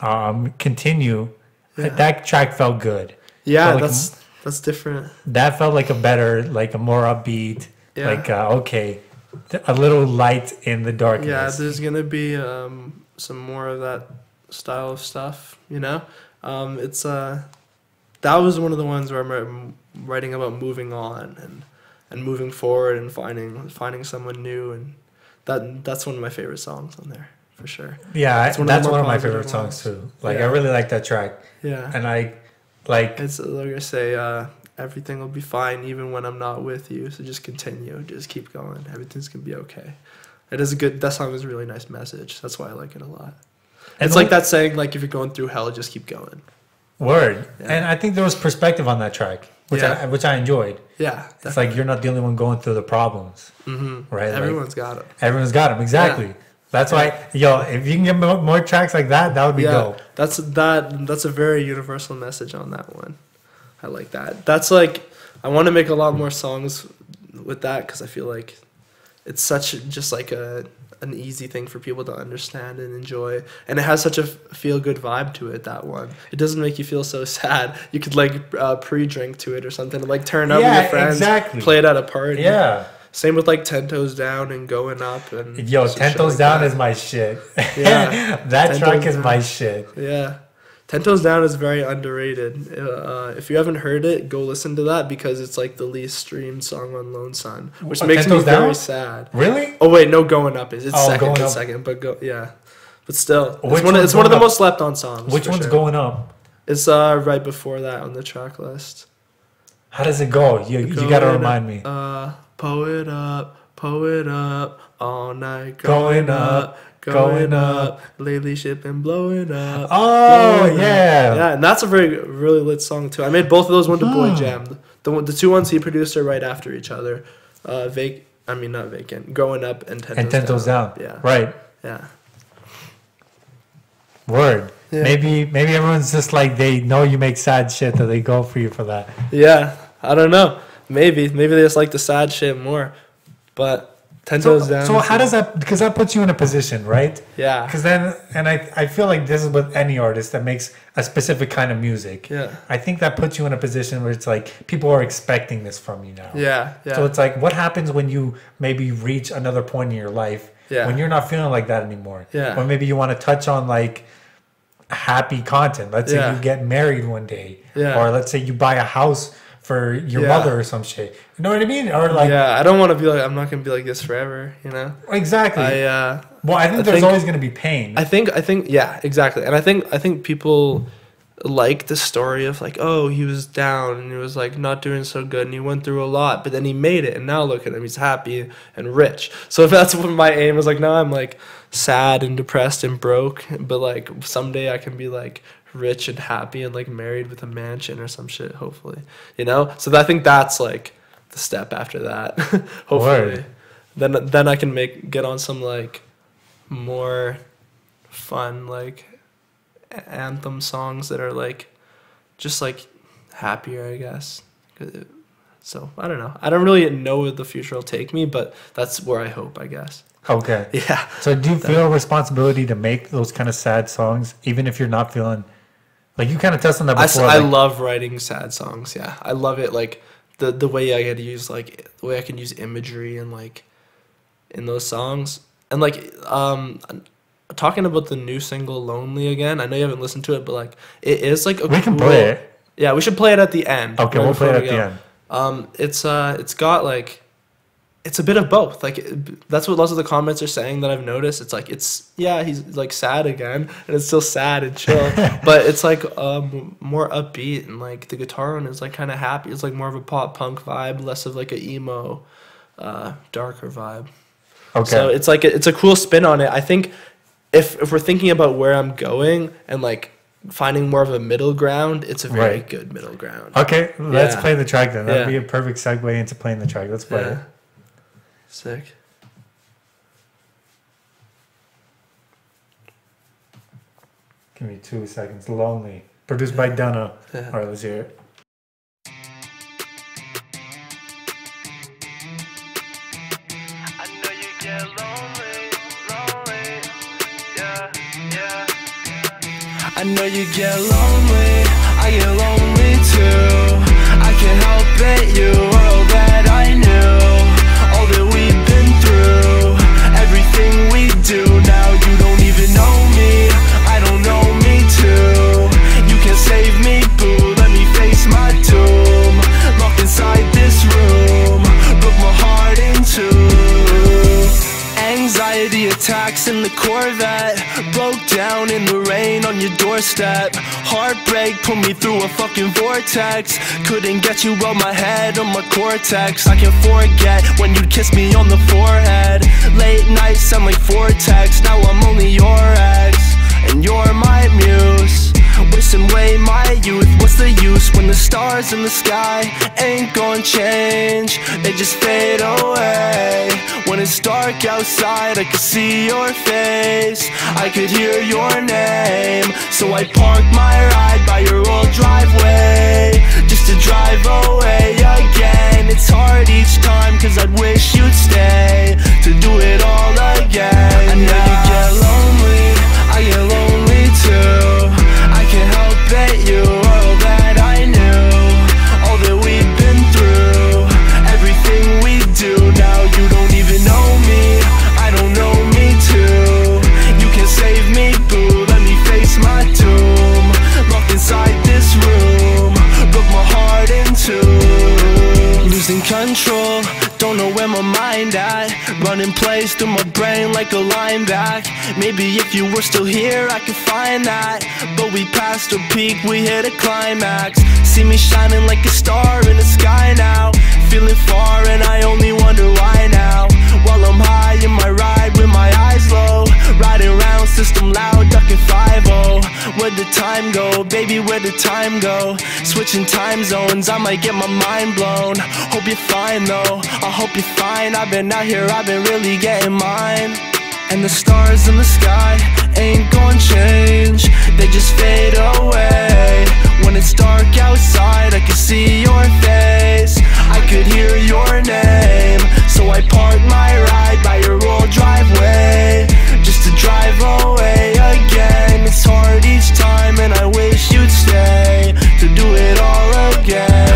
Um, continue. Yeah. That track felt good. Yeah, Felt like that's that's different. That felt like a better, like a more upbeat, Yeah. like uh, okay, a little light in the darkness. Yeah, there's gonna be um, some more of that style of stuff. You know, um, it's uh, that was one of the ones where I'm writing about moving on and and moving forward and finding finding someone new and that that's one of my favorite songs on there for sure. Yeah, It's one that's one of my favorite songs too. Like I really like that track, Yeah. and I like It's like I say, uh, everything will be fine even when I'm not with you. So just continue, just keep going. Everything's gonna be okay. It is a good. That song is a really nice message. That's why I like it a lot. And It's like that saying, like if you're going through hell, just keep going. word. Yeah. And I think there was perspective on that track, which Yeah. I which I enjoyed. Yeah, It's like you're not the only one going through the problems, hmm right? Like, Everyone's got it. everyone's got them exactly. That's why, yo, if you can get more, more tracks like that, that would be yeah, dope. that's that. That's a very universal message on that one. I like that. That's like I want to make a lot more songs with that because I feel like it's such just like a an easy thing for people to understand and enjoy, and it has such a feel good vibe to it. That one, it doesn't make you feel so sad. You could like uh, pre-drink to it or something, and like turn up with your friends, exactly. play it at a party. Yeah. Same with like ten toes down and going up and Yo, Ten Toes like Down that. is my shit. Yeah. that Ten track is Down. my shit. Yeah. Ten Toes Down is very underrated. Uh, if you haven't heard it, go listen to that because it's like the least streamed song on Loneson, which Oh, makes me Toes very Down? sad. Really? Oh wait, no, Going Up is it's Oh, second, Going it's Up. second, but go yeah, but still, Which it's one of, it's one of the Up? most slept on songs. Which one's sure. going up? It's uh right before that on the track list. How does it go? You, you gotta remind me. Uh, it up, it up all night. Going Going up, up, going going up. Lately, shit been blowing up. Oh, blowing up. yeah. yeah, and that's a very really lit song too. I made both of those one to Boy Hmm. Jam. The one, the two ones he produced are right after each other. Uh, vac. I mean not vacant. Going up and ten. and Ten Toes Down. Yeah. Right. Yeah. Word. Yeah. Maybe maybe everyone's just like they know you make sad shit that they go for you for that. Yeah. I don't know. Maybe maybe they just like the sad shit more, but ten So, toes down. so how does that because that puts you in a position, right? Yeah. Because then and I I feel like this is with any artist that makes a specific kind of music. Yeah. I think that puts you in a position where it's like people are expecting this from you now. Yeah. Yeah. So it's like, what happens when you maybe reach another point in your life Yeah. when you're not feeling like that anymore? Yeah. Or maybe you want to touch on like happy content. Let's say Yeah. you get married one day, Yeah. or let's say you buy a house for your Yeah. mother or some shit. You know what I mean? Or like, yeah, I don't want to be like I'm not gonna be like this forever, you know. exactly. I uh, well, I think I there's think- always going to be pain. I think I think yeah, exactly, and I think I think people like the story of like oh he was down and he was like not doing so good and he went through a lot, but then he made it and now look at him, he's happy and rich. So if that's what my aim is, like now I'm like sad and depressed and broke, but like someday I can be like rich and happy and like married with a mansion or some shit, hopefully, you know. So I think that's like the step after that, hopefully. Word. Then then I can make get on some like more fun like anthem songs that are like just like happier i guess. so i don't know i don't really know where the future will take me but that's where i hope i guess okay. yeah So do you feel a responsibility to make those kind of sad songs, even if you're not feeling like you kind of touched on that I, before? I like- love writing sad songs yeah i love it like the the way i get to use like the way i can use imagery and like in those songs and like um talking about the new single lonely again i know you haven't listened to it but like it is like a we can cool- play it. Yeah, we should play it at the end. Okay, right we'll play it at we the end. Um, it's uh, it's got like, it's a bit of both. Like that's what lots of the comments are saying that I've noticed. It's like it's yeah, he's like sad again, and it's still sad and chill, but it's like um more upbeat and like the guitar one is like kind of happy. It's like more of a pop punk vibe, less of like a emo, uh, darker vibe. Okay. So it's like it's a cool spin on it. I think if if we're thinking about where I'm going and like finding more of a middle ground, it's a very Right. good middle ground. Okay, let's Yeah. play the track then. That'd Yeah. be a perfect segue into playing the track. Let's play it. Yeah. Sick. Give me two seconds. Lonely. Produced by Donna. Yeah. All right, let's hear it. I know you get lonely, lonely, yeah, yeah. I know you get lonely, I get lonely too. I can't help it, you were all that I knew. Corvette Broke down in the rain on your doorstep. Heartbreak put me through a fucking vortex. Couldn't get you out my head or my cortex. I can forget when you kissed me on the forehead. Late nights sound like vortex. Now I'm only your ex And you're my muse. Wasting away my youth, what's the use when the stars in the sky ain't gonna change? They just fade away. When it's dark outside, I can see your face. I could hear your name. So I parked my ride by your old driveway just to drive away again. It's hard each time, cause I'd wish you'd stay to do it all again. I know you get lonely, I get lonely too. It, you all that I knew. All that we've been through, everything we do. Now you don't even know me, I don't know me too. You can save me, boo, let me face my doom. Locked inside this room, broke my heart in two. Losing control, don't know where my mind at. Running plays through my brain like a line back. Maybe if you were still here, I could find that. But we passed a peak, we hit a climax. See me shining like a star in the sky now. Feeling far, and I only wonder why now. While I'm high in my ride with my eyes low. Riding around, system loud, ducking 5 Where'd the time go? Baby, where'd the time go? Switching time zones, I might get my mind blown. Hope you're fine though, I hope you're fine. I've been out here, I've been really getting mine. And the stars in the sky ain't gonna change, they just fade away. When it's dark outside, I can see your face. I could hear your name, so I parked my ride by your old driveway drive away again. It's hard each time, and I wish you'd stay to do it all again.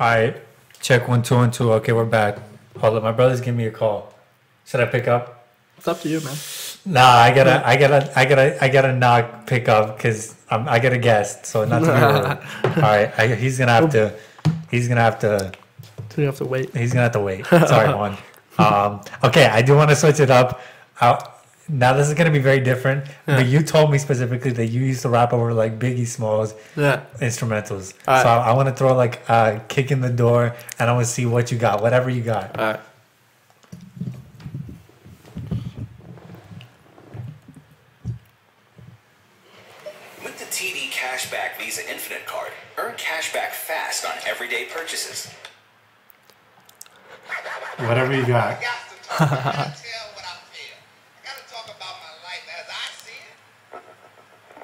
All right, check one two one two. Okay, we're back. Hold up, my brother's giving me a call. Should I pick up? It's up to you, man. Nah, I gotta, I gotta, I gotta, I gotta not pick up because I got a guest, so not to be rude. All right, I, he's gonna have to, he's gonna have to, So you have to wait. he's gonna have to wait. Sorry, one. Um, okay, I do want to switch it up. Uh, now this is gonna be very different. But you told me specifically that you used to rap over like Biggie Smalls Yeah. instrumentals. Alright. So I, I want to throw like a kick in the door, and I want to see what you got, whatever you got. All right. With the TD Cashback Visa Infinite card, earn cashback fast on everyday purchases. Whatever you got.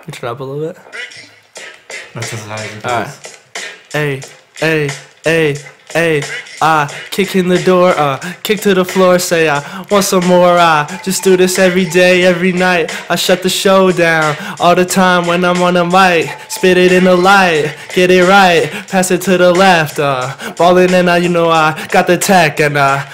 You turn up a little bit. That's as high as it goes. Hey, hey, hey, hey. I kick in the door, uh, kick to the floor, say I want some more. I just do this every day, every night. I shut the show down all the time when I'm on the mic. Spit it in the light, get it right, pass it to the left. Uh, ballin' and uh, you know I got the tech and uh,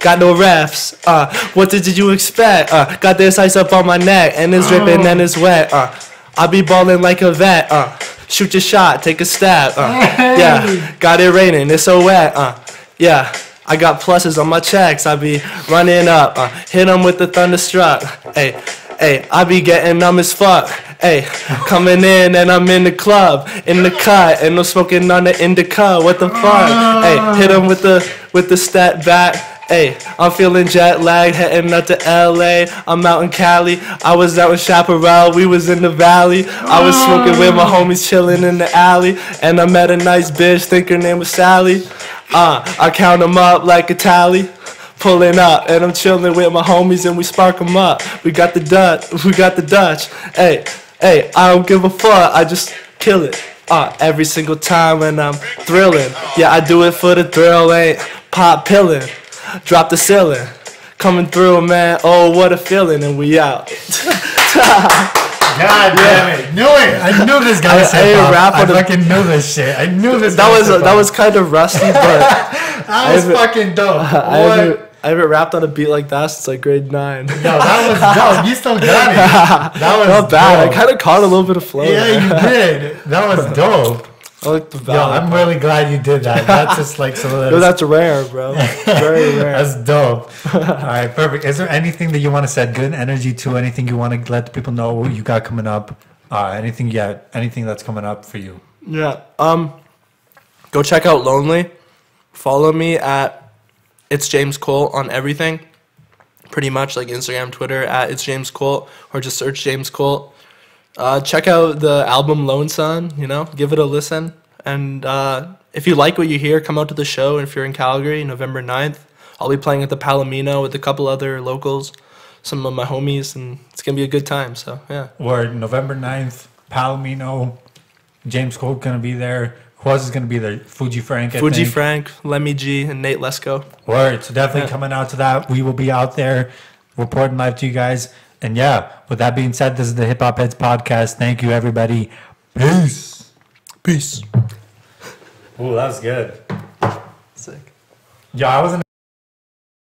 got no refs. Uh, what did you expect? Uh, got this ice up on my neck and it's dripping and it's wet. Uh, I be ballin' like a vet. Uh, shoot your shot, take a stab. Uh, yeah, got it raining, it's so wet. Uh, yeah, I got pluses on my checks. I be running up, uh, hit 'em with the thunderstruck. Hey, hey, I be getting numb as fuck. Hey, coming in and I'm in the club, in the cut, and I'm smoking on the indica. What the fuck? Hey, hit 'em with the with the step back. Hey, I'm feeling jet lagged, heading up to LA. I'm out in Cali. I was out in Chaparral. We was in the valley. I was smoking with my homies, chilling in the alley. And I met a nice bitch, think her name was Sally. Uh, I count 'em up like a tally. Pulling up, and I'm chilling with my homies, and we spark 'em up. We got the Dutch, we got the Dutch. Hey, hey, I don't give a fuck. I just kill it. Uh, every single time, and I'm thrilling. Yeah, I do it for the thrill, ain't pop pillin'. Drop the ceiling. Coming through, man. Oh, what a feeling. And we out. God damn it! Knew it! I knew this guy I- was I rap I fucking knew this shit. I knew this. That guy was that was kind of rusty, but that was fucking dope. I What? haven't I haven't rapped on a beat like that since like grade nine. Yo, that was dope. You still got it. That was Not bad. dope. I kind of caught a little bit of flow. Yeah, there. you did. That was dope. I like the Yo, vowel. I'm really glad you did that. That's just like so that Yo, is- that's rare, bro. Very rare. That's dope. All right, perfect. Is there anything that you want to set good energy to? Anything you want to let the people know what you got coming up? Uh, anything yet? Anything that's coming up for you? Yeah. Um, go check out Lonely. Follow me at it's James Colt on everything. Pretty much like Instagram, Twitter at it's James Colt, or just search James Colt. Uh, check out the album Loneson. You know, give it a listen. And uh, if you like what you hear, come out to the show. And if you're in Calgary, November 9th, I'll be playing at the Palomino with a couple other locals, some of my homies, and it's gonna be a good time. So yeah. Or November 9th, Palomino, James Colt gonna be there. Who else is gonna be there? Fuji Frank. I Fuji think. Frank, Lemmy G, and Nate Lesko. Word. So definitely Yeah. coming out to that. We will be out there reporting live to you guys. And yeah, with that being said, this is the Hip Hop Heads podcast. Thank you, everybody. Peace. Peace. Ooh, that was good. Sick. Yeah, I wasn't.